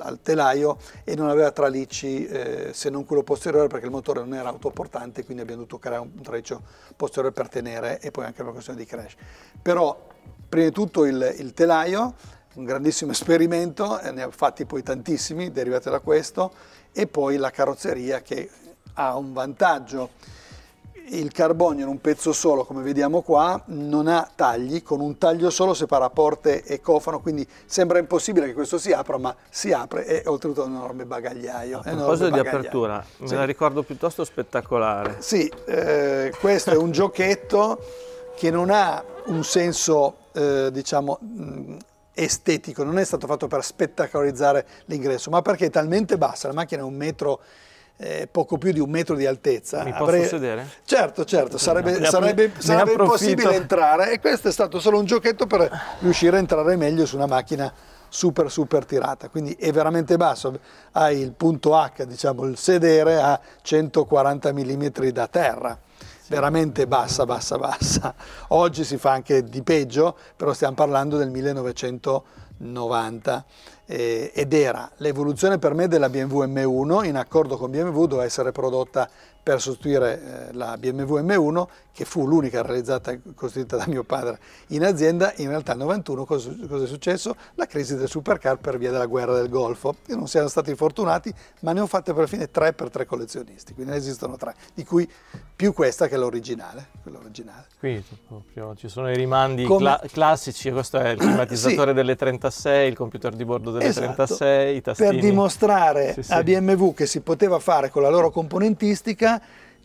al, telaio e non aveva tralicci eh, se non quello posteriore perché il motore non era autoportante quindi abbiamo dovuto creare un traliccio posteriore per tenere e poi anche per questione di crash. Però prima di tutto il, il telaio, un grandissimo esperimento, ne ha fatti poi tantissimi derivati da questo e poi la carrozzeria che ha un vantaggio il carbonio in un pezzo solo, come vediamo qua, non ha tagli, con un taglio solo separa porte e cofano, quindi sembra impossibile che questo si apra, ma si apre e oltretutto è un enorme bagagliaio. A proposito di apertura, me sì. la ricordo piuttosto spettacolare. Sì, eh, questo è un [laughs] giochetto che non ha un senso, eh, diciamo, estetico, non è stato fatto per spettacolarizzare l'ingresso, ma perché è talmente bassa, la macchina è un metro eh, poco più di un metro di altezza. Mi avrei... posso sedere? Certo, certo, sarebbe, ne sarebbe, sarebbe impossibile entrare e questo è stato solo un giochetto per riuscire a entrare meglio su una macchina super super tirata, quindi è veramente basso, hai il punto H, diciamo il sedere a 140 mm da terra, veramente bassa, bassa, bassa. Oggi si fa anche di peggio, però stiamo parlando del 1990 eh, ed era l'evoluzione per me della BMW M1, in accordo con BMW doveva essere prodotta per sostituire eh, la BMW M1 che fu l'unica realizzata e costruita da mio padre in azienda, in realtà nel 91 cosa, cosa, è successo? La crisi del supercar per via della guerra del Golfo. E non siamo stati fortunati, ma ne ho fatte per fine tre per tre collezionisti, quindi ne esistono tre, di cui più questa che l'originale. Quindi proprio, ci sono i rimandi Come... cla classici, questo è il [clears throat] climatizzatore sì. delle 36, il computer di bordo delle esatto. 36, i tastini. Per dimostrare sì, sì. a BMW che si poteva fare con la loro componentistica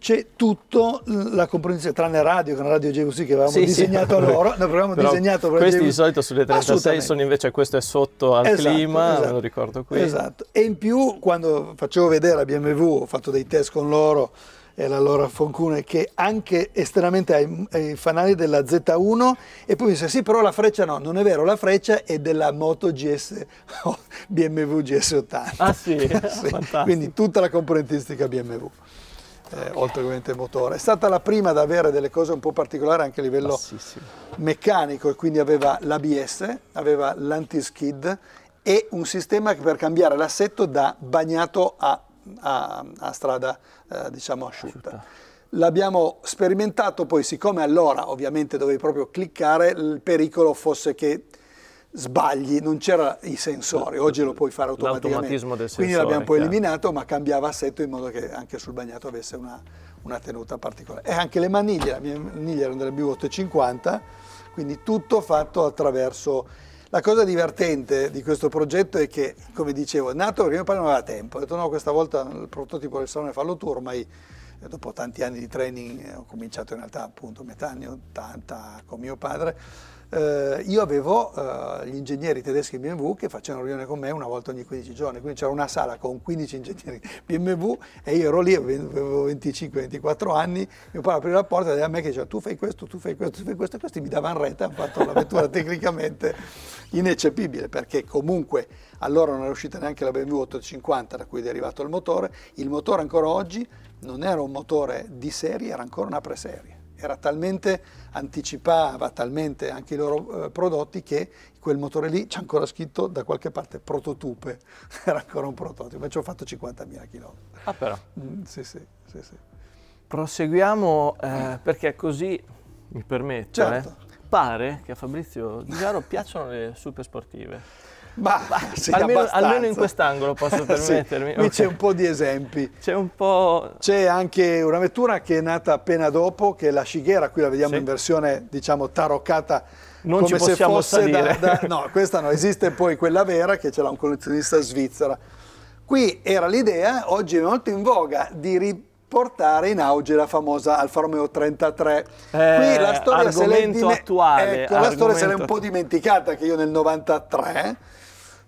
c'è tutto la componente, tranne radio, che è una radio JVC che avevamo sì, disegnato sì. loro, noi avevamo disegnato Questi di solito sulle 36 sono invece, questo è sotto al esatto, clima, esatto. me lo ricordo qui. Esatto, e in più quando facevo vedere a BMW, ho fatto dei test con loro, e la loro Foncune che anche esternamente ha i, fanali della Z1 e poi mi dice sì però la freccia no, non è vero, la freccia è della Moto GS BMW GS80. Ah sì, [laughs] sì. quindi tutta la componentistica BMW eh, oltre ovviamente il motore. È stata la prima ad avere delle cose un po' particolari anche a livello Bassissimo. meccanico e quindi aveva l'ABS, aveva l'anti-skid e un sistema per cambiare l'assetto da bagnato a, a, a strada eh, diciamo asciutta. asciutta. L'abbiamo sperimentato poi, siccome allora ovviamente dovevi proprio cliccare, il pericolo fosse che sbagli, non c'erano i sensori, oggi lo puoi fare automaticamente. Quindi l'abbiamo poi chiaro. eliminato, ma cambiava assetto in modo che anche sul bagnato avesse una, una tenuta particolare. E anche le maniglie, la mia maniglia era della B850, quindi tutto fatto attraverso... La cosa divertente di questo progetto è che, come dicevo, è nato perché mio padre non aveva tempo, ho detto no, questa volta il prototipo del salone fallo tu, ormai eh, dopo tanti anni di training eh, ho cominciato in realtà appunto metà anni 80 con mio padre, eh, io avevo eh, gli ingegneri tedeschi BMW che facevano riunione con me una volta ogni 15 giorni, quindi c'era una sala con 15 ingegneri BMW e io ero lì, avevo 25-24 anni, mio padre apriva la porta e a me che diceva tu fai questo, tu fai questo, tu fai questo, e questi mi davano retta, hanno fatto la vettura [laughs] tecnicamente ineccepibile perché comunque allora non era uscita neanche la BMW 850 da cui è derivato il motore, il motore ancora oggi non era un motore di serie, era ancora una preserie era talmente, anticipava talmente anche i loro eh, prodotti che quel motore lì c'è ancora scritto da qualche parte prototype, [laughs] era ancora un prototipo, ma ci ho fatto 50.000 km. Ah però? Mm, sì, sì, sì, sì. Proseguiamo eh, perché così, mi permetto, eh, certo. pare che a Fabrizio Giaro piacciono le super sportive. Ma, [laughs] sì, almeno, almeno, in quest'angolo posso [laughs] permettermi. sì, qui okay. c'è un po' di esempi. C'è un po'. C'è anche una vettura che è nata appena dopo, che è la Shighera, qui la vediamo sì. in versione diciamo taroccata. Non come ci possiamo se fosse da, da, No, questa no, esiste poi quella vera che ce l'ha un collezionista svizzera. Qui era l'idea, oggi è molto in voga, di riportare in auge la famosa Alfa Romeo 33. Eh, Qui la storia, se l'è, attuale, ecco, la storia se l'è un po' dimenticata che io nel 93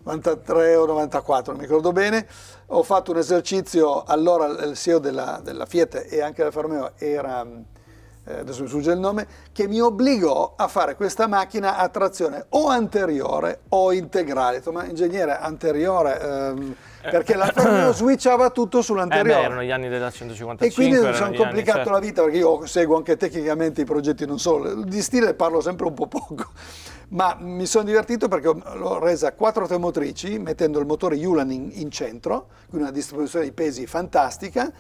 93 o 94, non mi ricordo bene, ho fatto un esercizio, allora il CEO della, della Fiat e anche della Romeo era, eh, adesso mi sfugge il nome, che mi obbligò a fare questa macchina a trazione o anteriore o integrale. Ho detto, ma ingegnere anteriore... Ehm, perché la Romeo switchava tutto sull'anteriore. Eh beh, erano gli anni della 155. E quindi mi sono complicato certo. la vita perché io seguo anche tecnicamente i progetti non solo, di stile parlo sempre un po' poco ma mi sono divertito perché l'ho resa quattro tremotrici mettendo il motore Ulan in, in centro, quindi una distribuzione di pesi fantastica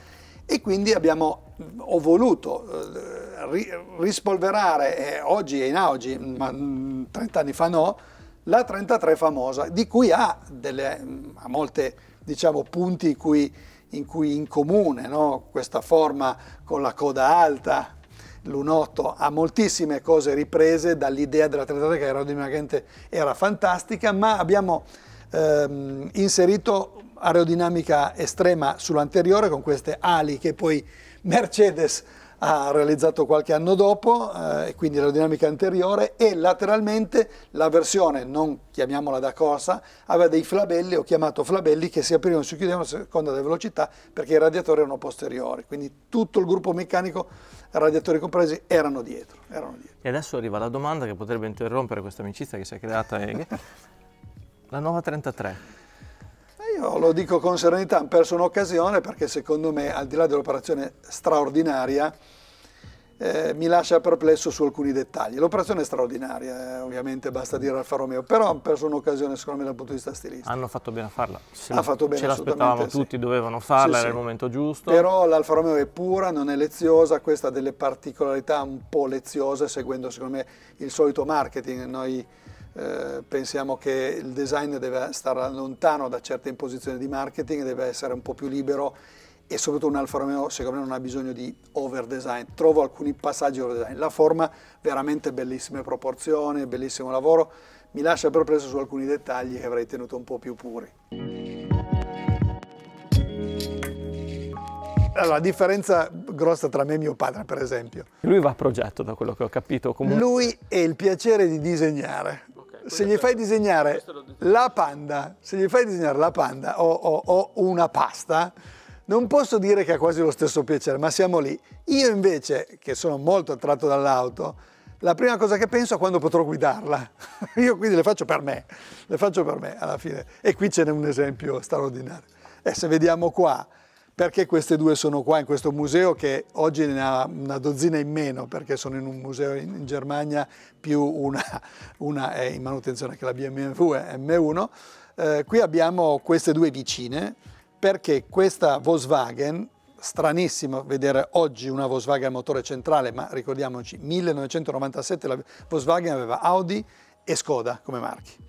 e quindi abbiamo, ho voluto eh, ri, rispolverare, eh, oggi e in augi, ma 30 mm, anni fa no, la 33 famosa, di cui ha, delle, ha molte diciamo, punti cui in cui in comune no? questa forma con la coda alta, l'1.8 ha moltissime cose riprese dall'idea della 33 che aerodinamicamente era fantastica, ma abbiamo ehm, inserito aerodinamica estrema sull'anteriore con queste ali che poi Mercedes ha realizzato qualche anno dopo, eh, quindi l'aerodinamica anteriore, e lateralmente la versione, non chiamiamola da corsa, aveva dei flabelli, ho chiamato flabelli, che si aprivano e si chiudevano a seconda della velocità perché i radiatori erano posteriori, quindi tutto il gruppo meccanico, radiatori compresi, erano dietro, erano dietro. E adesso arriva la domanda che potrebbe interrompere questa amicizia che si è creata, [laughs] la nuova 33. Io lo dico con serenità, hanno perso un'occasione perché secondo me, al di là dell'operazione straordinaria, eh, mi lascia perplesso su alcuni dettagli. L'operazione è straordinaria, eh, ovviamente basta dire Alfa Romeo, però hanno perso un'occasione secondo me dal punto di vista stilistico. Hanno fatto bene a farla. Se ha fatto bene, ce l'aspettavamo sì. tutti, dovevano farla, sì, era sì. il momento giusto. Però l'Alfa Romeo è pura, non è leziosa, questa ha delle particolarità un po' leziose, seguendo secondo me il solito marketing. Noi eh, pensiamo che il design deve stare lontano da certe imposizioni di marketing, deve essere un po' più libero e soprattutto un Alfa Romeo secondo me non ha bisogno di over design. Trovo alcuni passaggi over design. La forma veramente bellissime proporzioni, bellissimo lavoro, mi lascia perplesso su alcuni dettagli che avrei tenuto un po' più puri. Allora, la differenza grossa tra me e mio padre, per esempio. Lui va a progetto, da quello che ho capito. Comunque. Lui è il piacere di disegnare se gli fai disegnare la panda, se gli fai disegnare la panda o, o, o, una pasta, non posso dire che ha quasi lo stesso piacere, ma siamo lì. Io invece, che sono molto attratto dall'auto, la prima cosa che penso è quando potrò guidarla. [laughs] Io quindi le faccio per me, le faccio per me alla fine. E qui ce n'è un esempio straordinario. E se vediamo qua, perché queste due sono qua in questo museo che oggi ne ha una dozzina in meno perché sono in un museo in, Germania più una, una, è in manutenzione che la BMW M1. Eh, qui abbiamo queste due vicine perché questa Volkswagen, stranissimo vedere oggi una Volkswagen motore centrale, ma ricordiamoci 1997 la Volkswagen aveva Audi e Skoda come marchi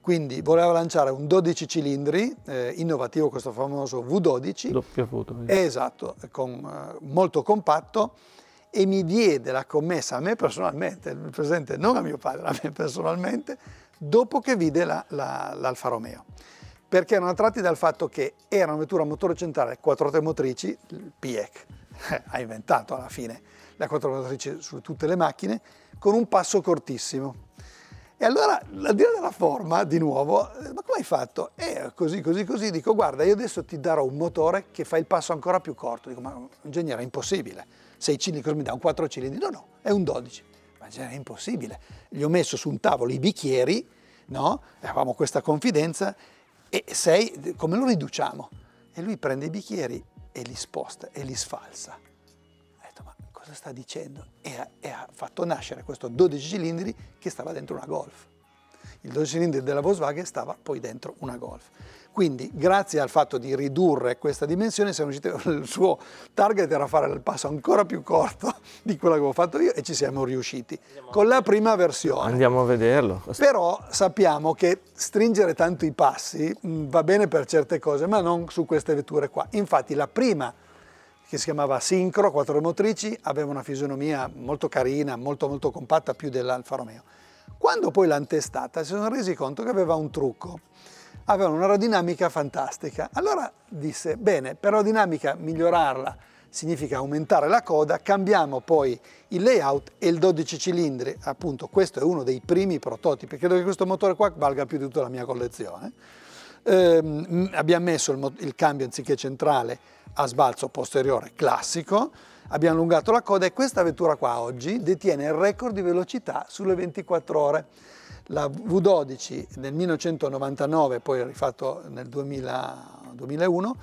quindi voleva lanciare un 12 cilindri, eh, innovativo questo famoso V12. Doppio vuoto. Esatto, con, eh, molto compatto e mi diede la commessa a me personalmente, il presente non a mio padre, a me personalmente, dopo che vide la, la, l'Alfa Romeo. Perché erano attratti dal fatto che era una vettura a motore centrale, quattro ruote motrici, il PIEC eh, ha inventato alla fine le quattro ruote motrici su tutte le macchine, con un passo cortissimo e allora, al di là della forma, di nuovo, eh, ma come hai fatto? Eh, così, così, così. Dico, guarda, io adesso ti darò un motore che fa il passo ancora più corto. Dico, ma ingegnere, è impossibile. Sei cilindri, cosa mi dà? Un 4 cilindri? No, no, è un 12. Ma ingegnere, è impossibile. Gli ho messo su un tavolo i bicchieri, no? E avevamo questa confidenza. E sei, come lo riduciamo? E lui prende i bicchieri e li sposta e li sfalsa cosa sta dicendo? E ha, e ha, fatto nascere questo 12 cilindri che stava dentro una Golf. Il 12 cilindri della Volkswagen stava poi dentro una Golf. Quindi grazie al fatto di ridurre questa dimensione siamo riusciti, [laughs] il suo target era fare il passo ancora più corto di quello che avevo fatto io e ci siamo riusciti con la prima versione. Andiamo a vederlo. Però sappiamo che stringere tanto i passi mh, va bene per certe cose ma non su queste vetture qua. Infatti la prima che si chiamava Syncro, quattro motrici, aveva una fisionomia molto carina, molto molto compatta, più dell'Alfa Romeo. Quando poi l'hanno testata si sono resi conto che aveva un trucco, aveva un'aerodinamica fantastica. Allora disse, bene, per aerodinamica migliorarla significa aumentare la coda, cambiamo poi il layout e il 12 cilindri, appunto questo è uno dei primi prototipi, credo che questo motore qua valga più di tutta la mia collezione. Eh, abbiamo messo il, il cambio anziché centrale a sbalzo posteriore classico, abbiamo allungato la coda e questa vettura qua oggi detiene il record di velocità sulle 24 ore. La V12 nel 1999, poi rifatto nel 2000, 2001,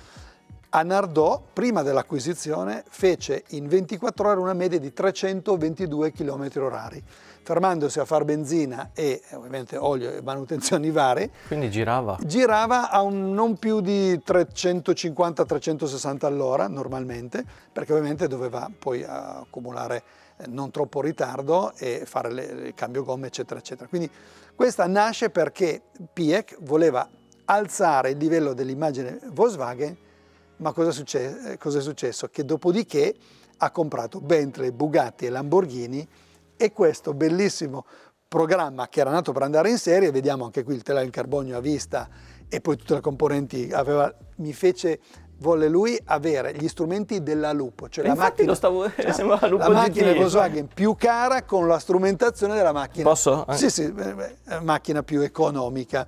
a Nardò, prima dell'acquisizione, fece in 24 ore una media di 322 km orari fermandosi a far benzina e ovviamente olio e manutenzioni varie. Quindi girava? Girava a un non più di 350-360 all'ora normalmente, perché ovviamente doveva poi accumulare eh, non troppo ritardo e fare le, il cambio gomme eccetera eccetera. Quindi questa nasce perché Piek voleva alzare il livello dell'immagine Volkswagen Ma cosa è successo? Cosa è successo? Che dopodiché ha comprato Bentley, Bugatti e Lamborghini e questo bellissimo programma che era nato per andare in serie, vediamo anche qui il telaio in carbonio a vista e poi tutte le componenti, aveva, mi fece volle lui avere gli strumenti della Lupo, cioè la macchina, stavo, [laughs] [laughs] cioè, la macchina Volkswagen più cara con la strumentazione della macchina. Posso? Sì, sì, macchina più economica.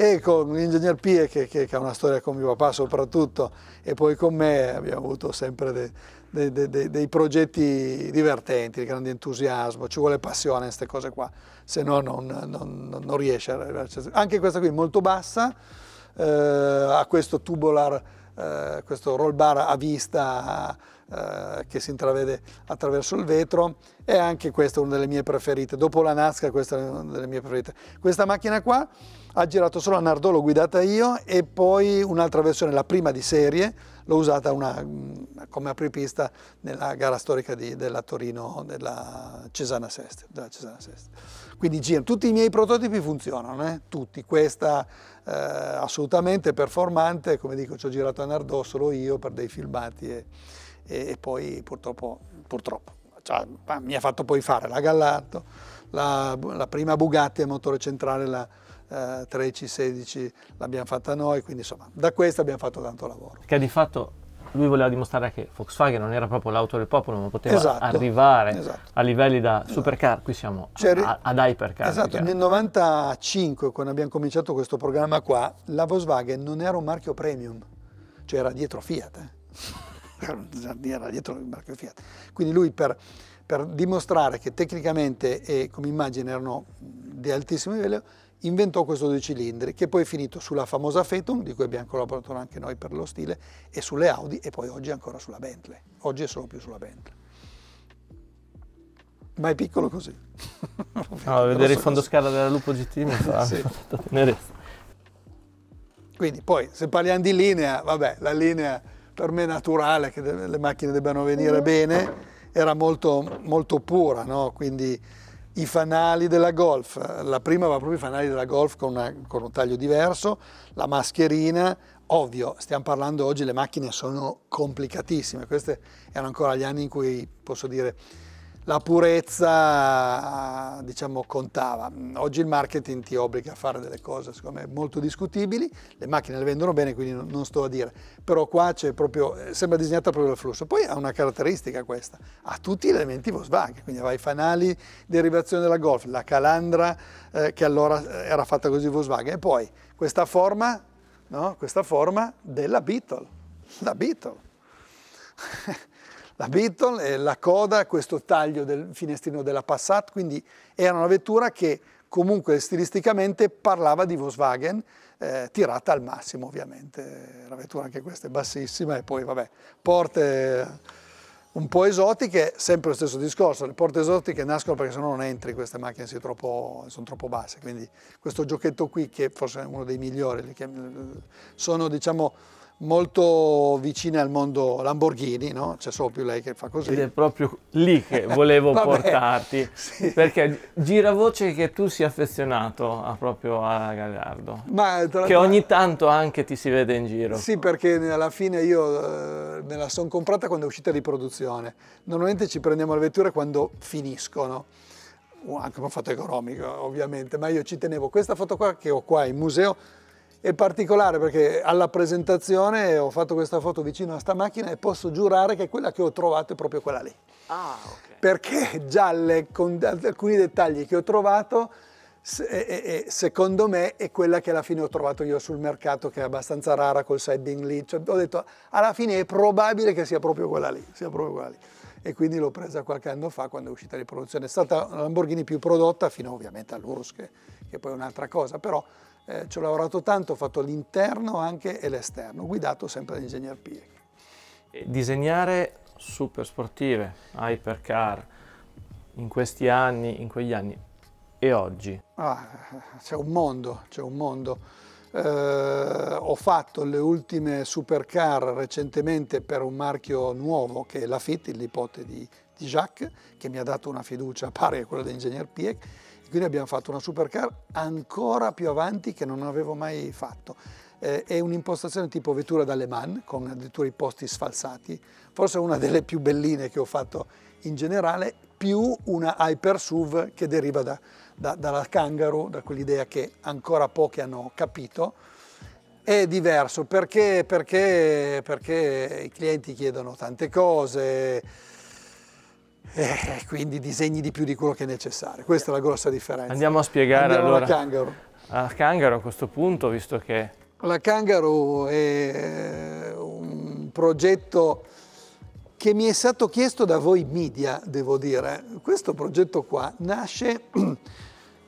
E con l'ingegner Pie, che, che, che, ha una storia con mio papà soprattutto, e poi con me abbiamo avuto sempre dei, dei, dei, dei progetti divertenti, di grande entusiasmo, ci vuole passione queste cose qua, se no non, non, non riesce a... Anche questa qui molto bassa, eh, ha questo tubular eh, questo roll bar a vista eh, che si intravede attraverso il vetro e anche questa è una delle mie preferite. Dopo la Nazca questa è una delle mie preferite. Questa macchina qua ha girato solo a Nardò, l'ho guidata io e poi un'altra versione, la prima di serie, l'ho usata una, come apripista nella gara storica di, della Torino, della Cesana Seste. Della Cesana Seste. Quindi girano, tutti i miei prototipi funzionano, eh? tutti, questa eh, assolutamente performante, come dico ci ho girato a Nardò solo io per dei filmati e, e, e poi purtroppo, purtroppo cioè, mi ha fatto poi fare la Gallardo, la, la prima Bugatti a motore centrale, la eh, 13-16 l'abbiamo fatta noi, quindi insomma da questa abbiamo fatto tanto lavoro. Che di fatto lui voleva dimostrare che Volkswagen non era proprio l'auto del popolo, ma poteva esatto, arrivare esatto. a livelli da esatto. supercar, qui siamo a, ad hypercar. Esatto, nel 95 quando abbiamo cominciato questo programma qua, la Volkswagen non era un marchio premium, cioè era dietro Fiat, eh. [laughs] era dietro il marchio Fiat. Quindi lui per, per dimostrare che tecnicamente e come immagine erano di altissimo livello, inventò questo due cilindri che poi è finito sulla famosa Phaeton di cui abbiamo collaborato anche noi per lo stile e sulle Audi e poi oggi ancora sulla Bentley. Oggi è solo più sulla Bentley. Ma è piccolo così. [laughs] No, vedere il fondo scala della Lupo GT mi fa sì. quindi poi se parliamo di linea vabbè la linea per me naturale che le macchine debbano venire bene era molto, molto pura no? quindi i fanali della Golf, la prima va proprio i fanali della Golf con, una, con un taglio diverso, la mascherina, ovvio, stiamo parlando oggi, le macchine sono complicatissime, questi erano ancora gli anni in cui, posso dire, la purezza diciamo, contava. Oggi il marketing ti obbliga a fare delle cose secondo me molto discutibili, le macchine le vendono bene quindi non, sto a dire, però qua c'è proprio, eh, sembra disegnata proprio il flusso. Poi ha una caratteristica questa, ha tutti gli elementi Volkswagen, quindi aveva i fanali derivazione della Golf, la calandra eh, che allora eh, era fatta così Volkswagen e poi questa forma, no? questa forma della Beetle, la Beetle. [laughs] la Beetle e la coda, questo taglio del finestrino della Passat, quindi era una vettura che comunque stilisticamente parlava di Volkswagen, eh, tirata al massimo ovviamente, la vettura anche questa è bassissima e poi vabbè, porte un po' esotiche, sempre lo stesso discorso, le porte esotiche nascono perché se no non entri, queste macchine troppo, sono troppo basse, quindi questo giochetto qui che forse è uno dei migliori, sono diciamo molto vicine al mondo Lamborghini, no? c'è solo più lei che fa così. Ed è proprio lì che volevo [laughs] portarti, sì. perché gira voce che tu sia affezionato a, proprio a Gallardo, Ma, tra... che ogni tanto anche ti si vede in giro. Sì, perché alla fine io eh, me la sono comprata quando è uscita di produzione, normalmente ci prendiamo le vetture quando finiscono anche come fatto economico ovviamente, ma io ci tenevo questa foto qua che ho qua in museo è particolare perché alla presentazione ho fatto questa foto vicino a sta macchina e posso giurare che quella che ho trovato è proprio quella lì. Ah, okay. Perché già le, con alcuni dettagli che ho trovato, secondo me è quella che alla fine ho trovato io sul mercato, che è abbastanza rara col siding lì. Cioè, ho detto, alla fine è probabile che sia proprio quella lì, sia proprio quella lì. E quindi l'ho presa qualche anno fa quando è uscita di produzione. È stata una Lamborghini più prodotta, fino ovviamente all'Urus, che, che poi è un'altra cosa, però eh, ci ho lavorato tanto, ho fatto l'interno anche e l'esterno, guidato sempre da Ingegner Piek. Disegnare super sportive, hypercar, in questi anni, in quegli anni e oggi? Ah, c'è un mondo, c'è un mondo. Eh, ho fatto le ultime supercar recentemente per un marchio nuovo che è la Fit, il nipote di, di Jacques, che mi ha dato una fiducia pari a quella di Ingegner Piek quindi abbiamo fatto una supercar ancora più avanti che non avevo mai fatto. eh, è un'impostazione tipo vettura dalle Man, con addirittura i posti sfalsati, forse una delle più belline che ho fatto in generale, più una Hyper SUV che deriva da, da, dalla Kangaroo, da quell'idea che ancora pochi hanno capito, è diverso perché, perché, perché i clienti chiedono tante cose, e quindi disegni di più di quello che è necessario. Questa è la grossa differenza. Andiamo a spiegare Andiamo allora. alla Kangaroo. A Kangaroo a questo punto, visto che... La Kangaroo è un progetto che mi è stato chiesto da voi media, devo dire. Questo progetto qua nasce [clears throat]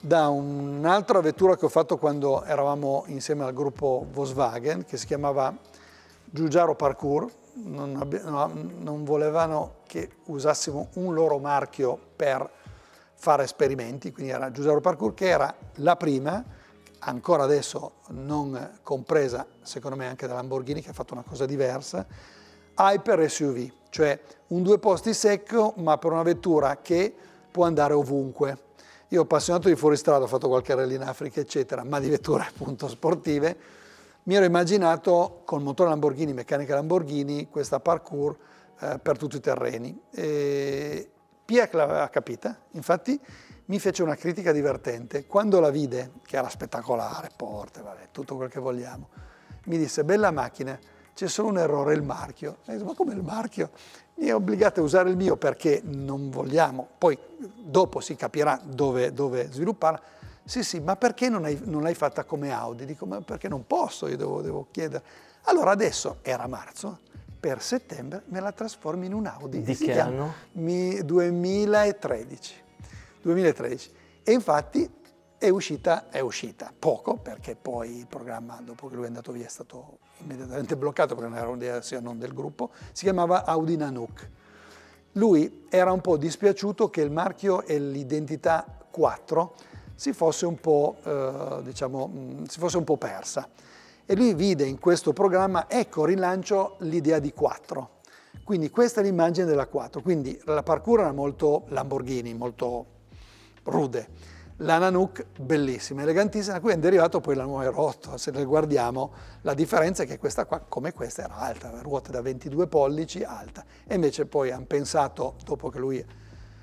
da un'altra vettura che ho fatto quando eravamo insieme al gruppo Volkswagen, che si chiamava Giugiaro Parkour. Non, non volevano che usassimo un loro marchio per fare esperimenti, quindi era Giugiaro Parkour, che era la prima, ancora adesso non compresa, secondo me anche da Lamborghini, che ha fatto una cosa diversa, Hyper SUV, cioè un due posti secco, ma per una vettura che può andare ovunque. Io appassionato di fuoristrada, ho fatto qualche rally in Africa, eccetera, ma di vetture appunto sportive, mi ero immaginato col motore Lamborghini, meccanica Lamborghini, questa parkour eh, per tutti i terreni. E Piac l'aveva capita, infatti mi fece una critica divertente. Quando la vide, che era spettacolare, porte, vabbè, tutto quel che vogliamo, mi disse, bella macchina, c'è solo un errore, il marchio. E dico, ma come il marchio? Mi obbligate a usare il mio perché non vogliamo, poi dopo si capirà dove, dove svilupparla. Sì, sì, ma perché non, hai, non l'hai fatta come Audi? Dico, ma perché non posso, io devo, devo chiedere. Allora adesso, era marzo, per settembre me la trasformi in un Audi. Di che anno? 2013. 2013. E infatti è uscita, è uscita poco perché poi il programma, dopo che lui è andato via, è stato immediatamente bloccato perché non era un'idea sia non del gruppo, si chiamava Audi Nanook. Lui era un po' dispiaciuto che il marchio e l'identità 4 si fosse un po', eh, diciamo, mm, si fosse un po' persa. E lui vide in questo programma, ecco, rilancio l'idea di 4. Quindi questa è l'immagine della 4. Quindi la parkour era molto Lamborghini, molto rude la Nanook bellissima, elegantissima, cui è derivato poi la nuova R8. Se le guardiamo, la differenza è che questa qua, come questa, era alta, ruote da 22 pollici, alta. E invece poi hanno pensato, dopo che lui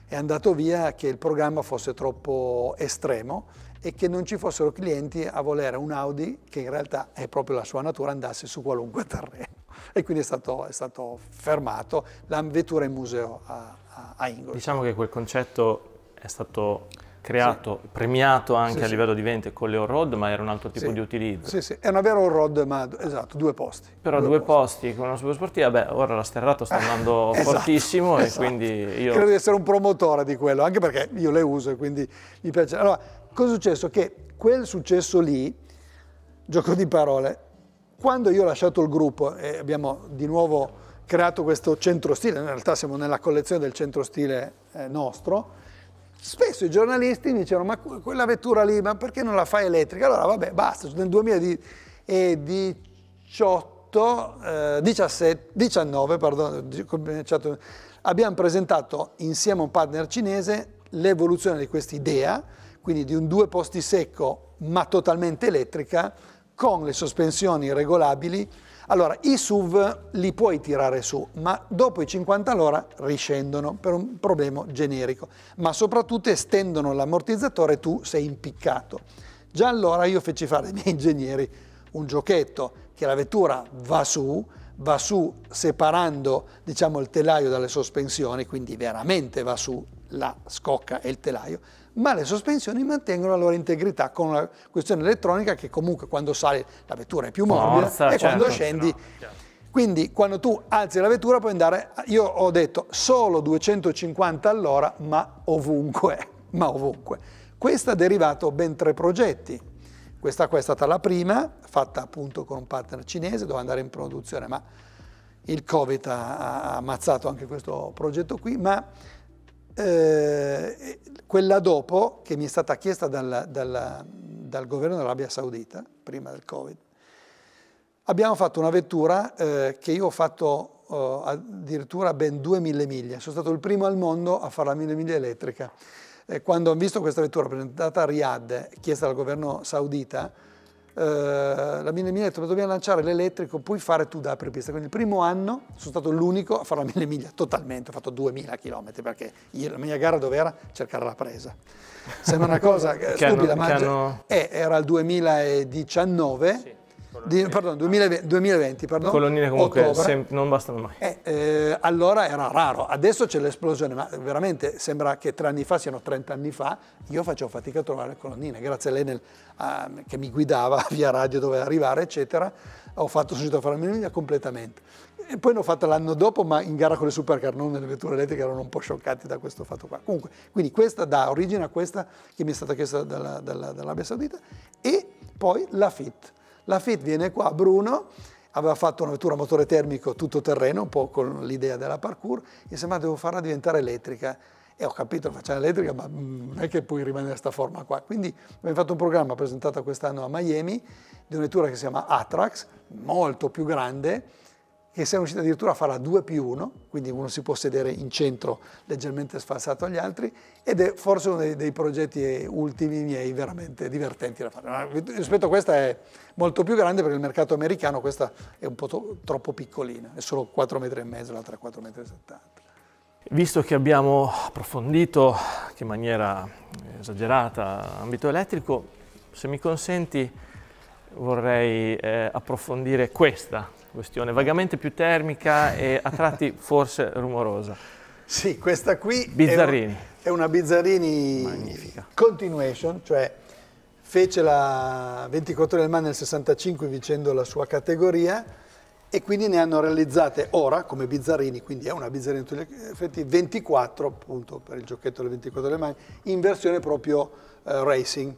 è andato via, che il programma fosse troppo estremo e che non ci fossero clienti a volere un Audi che in realtà è proprio la sua natura, andasse su qualunque [laughs] terreno. E quindi è stato, è stato fermato la vettura in museo a, a, a Ingolstadt. Diciamo che quel concetto è stato creato, sì. premiato anche sì, a livello di vendite con le on-road, ma era un altro tipo di utilizzo. Sì, sì, è una vera on-road, ma esatto, due posti. Però due, due posti. posti. con una supersportiva, beh, ora la Sterrato sta andando [laughs] esatto, fortissimo esatto. e quindi io... Credo di essere un promotore di quello, anche perché io le uso e quindi mi piace. Allora, cosa è successo? Che quel successo lì, gioco di parole, quando io ho lasciato il gruppo e abbiamo di nuovo creato questo centro stile, in realtà siamo nella collezione del centro stile eh, nostro, Spesso i giornalisti mi dicevano, ma quella vettura lì, ma perché non la fai elettrica? Allora vabbè, basta, nel 2018, eh, 17, 19, pardon, abbiamo presentato insieme a un partner cinese l'evoluzione di questa idea, quindi di un due posti secco ma totalmente elettrica, con le sospensioni regolabili, allora, i SUV li puoi tirare su, ma dopo i 50 all'ora riscendono per un problema generico, ma soprattutto estendono l'ammortizzatore e tu sei impiccato. Già allora io feci fare ai miei ingegneri un giochetto che la vettura va su, va su separando diciamo, il telaio dalle sospensioni, quindi veramente va su la scocca e il telaio, ma le sospensioni mantengono la loro integrità con una questione elettronica che comunque quando sali la vettura è più morbida Forza, e certo, quando scendi... No, quindi quando tu alzi la vettura puoi andare, io ho detto solo 250 all'ora, ma ovunque, [laughs] ma ovunque. Questa ha derivato ben tre progetti. Questa qua è stata la prima, fatta appunto con un partner cinese, doveva andare in produzione, ma il Covid ha, ha ammazzato anche questo progetto qui, ma eh, quella dopo, che mi è stata chiesta dal, dal, dal governo dell'Arabia Saudita, prima del Covid, abbiamo fatto una vettura eh, che io ho fatto oh, addirittura ben 2000 miglia. Sono stato il primo al mondo a fare la 1000 miglia elettrica. Eh, quando ho visto questa vettura presentata a Riyadh, chiesta dal governo saudita, la 1000 miglia, dobbiamo lanciare l'elettrico, puoi fare tu da apripista. Quindi il primo anno sono stato l'unico a fare la 1000 miglia totalmente, ho fatto 2000 km perché io, la mia gara dove era? Cercare la presa. Sembra una cosa [laughs] stupida, hanno, ma hanno... Eh, era il 2019. Sì di, pardon, 2020, 2020 pardon, colonnine comunque sem- non bastano mai. Eh, eh, allora era raro, adesso c'è l'esplosione, ma veramente sembra che tre anni fa siano 30 anni fa, io facevo fatica a trovare le colonnine, grazie a lei nel, uh, che mi guidava [laughs] via radio dove arrivare, eccetera, ho fatto, riuscito a fare la mia completamente. E poi l'ho fatta l'anno dopo, ma in gara con le supercar, non nelle vetture elettriche, erano un po' scioccati da questo fatto qua. Comunque, quindi questa dà origine a questa che mi è stata chiesta dalla, dalla, dall'Arabia Saudita e poi la FIT. La FIT viene qua, Bruno, aveva fatto una vettura a motore termico tutto terreno, un po' con l'idea della parkour, e sembra devo farla diventare elettrica. E ho capito, facciamo elettrica, ma non è che puoi rimanere in questa forma qua. Quindi abbiamo fatto un programma presentato quest'anno a Miami di una vettura che si chiama Atrax, molto più grande, che siamo riusciti addirittura a farla 2 più 1, quindi uno si può sedere in centro leggermente sfalsato agli altri, ed è forse uno dei, dei progetti ultimi miei veramente divertenti da fare. Rispetto a questa è molto più grande perché il mercato americano questa è un po' to- troppo piccolina, è solo 4,5 metri, l'altra è 4,70 metri. Visto che abbiamo approfondito anche in maniera esagerata l'ambito elettrico, se mi consenti vorrei eh, approfondire questa questione, vagamente più termica e a tratti [laughs] forse rumorosa. Sì, questa qui Bizzarrini. È, una Bizzarrini Magnifica. continuation, cioè fece la 24 del mare nel 65 vincendo la sua categoria e quindi ne hanno realizzate ora come Bizzarrini, quindi è una Bizzarrini a tutti gli effetti, 24 appunto per il giochetto delle 24 del mare in versione proprio uh, racing.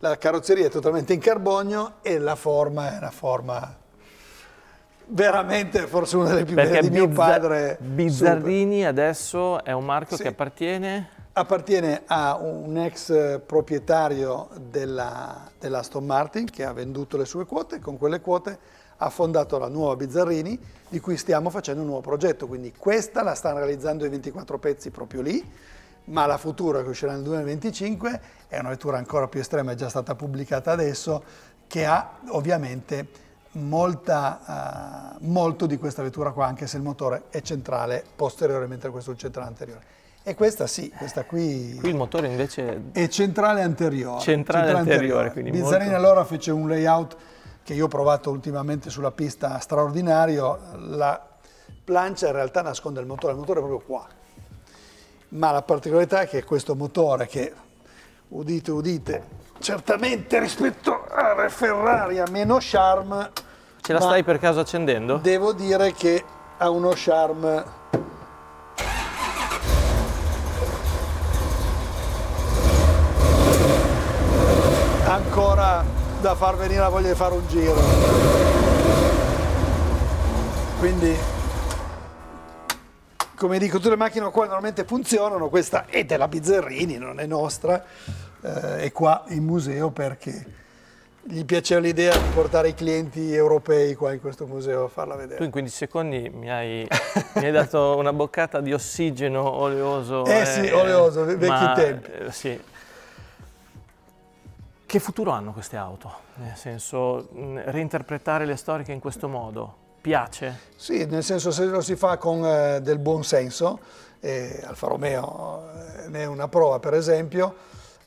La carrozzeria è totalmente in carbonio e la forma è una forma veramente forse una delle più belle di mio padre. Bizzarrini super. adesso è un marchio sì. che appartiene? Appartiene a un ex proprietario della, dell'Aston Martin che ha venduto le sue quote, con quelle quote ha fondato la nuova Bizzarrini di cui stiamo facendo un nuovo progetto, quindi questa la stanno realizzando i 24 pezzi proprio lì, ma la futura che uscirà nel 2025 è una vettura ancora più estrema, è già stata pubblicata adesso, che ha ovviamente molta, uh, molto di questa vettura qua, anche se il motore è centrale posteriore, mentre questo è il centrale anteriore. E questa sì, questa qui... Qui il motore invece... È centrale anteriore. Centrale, centrale anteriore, anteriore. Bizzarrini molto... allora fece un layout che io ho provato ultimamente sulla pista straordinario, la plancia in realtà nasconde il motore, il motore è proprio qua. Ma la particolarità è che questo motore che, udite, udite, certamente rispetto a Ferrari ha meno charme. Ce la stai per caso accendendo? Devo dire che ha uno charme ancora da far venire la voglia di fare un giro. Quindi, come dico, tutte le macchine qua normalmente funzionano, questa è della Bizzerrini, non è nostra eh, è qua in museo perché gli piaceva l'idea di portare i clienti europei qua in questo museo a farla vedere. Tu in 15 secondi mi hai, mi hai dato una boccata di ossigeno oleoso. Eh, eh sì, oleoso, vecchi ma, tempi. Eh, sì. Che futuro hanno queste auto? Nel senso, reinterpretare le storiche in questo modo piace? Sì, nel senso se lo si fa con eh, del buon senso, Alfa Romeo eh, ne è una prova per esempio,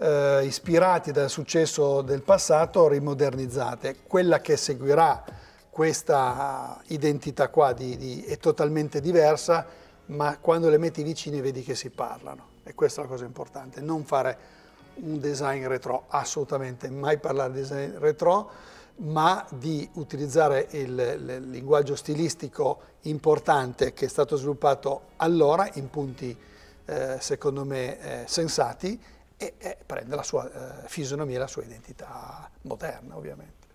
eh, ispirati dal successo del passato, rimodernizzate. Quella che seguirà questa identità qua di, di, è totalmente diversa, ma quando le metti vicine vedi che si parlano. E questa è la cosa importante, non fare un design retro, assolutamente mai parlare di design retro, ma di utilizzare il, il, linguaggio stilistico importante che è stato sviluppato allora in punti eh, secondo me eh, sensati e, e prende la sua eh, fisionomia e la sua identità moderna ovviamente.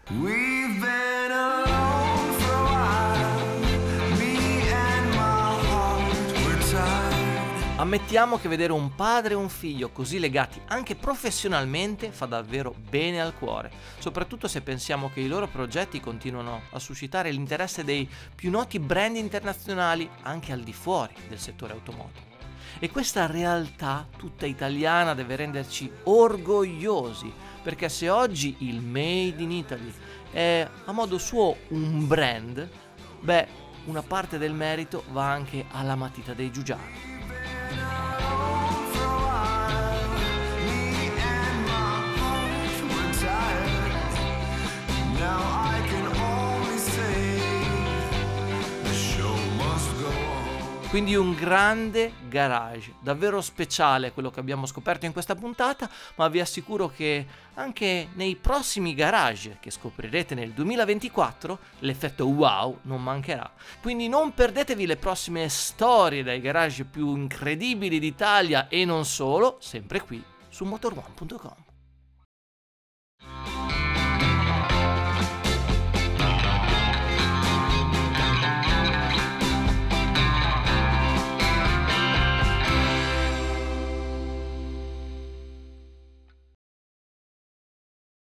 Ammettiamo che vedere un padre e un figlio così legati anche professionalmente fa davvero bene al cuore, soprattutto se pensiamo che i loro progetti continuano a suscitare l'interesse dei più noti brand internazionali anche al di fuori del settore automotive. E questa realtà tutta italiana deve renderci orgogliosi, perché se oggi il Made in Italy è a modo suo un brand, beh, una parte del merito va anche alla matita dei Giugiari. Quindi un grande garage, davvero speciale quello che abbiamo scoperto in questa puntata, ma vi assicuro che anche nei prossimi garage che scoprirete nel 2024 l'effetto wow non mancherà. Quindi non perdetevi le prossime storie dai garage più incredibili d'Italia e non solo, sempre qui su motorone.com.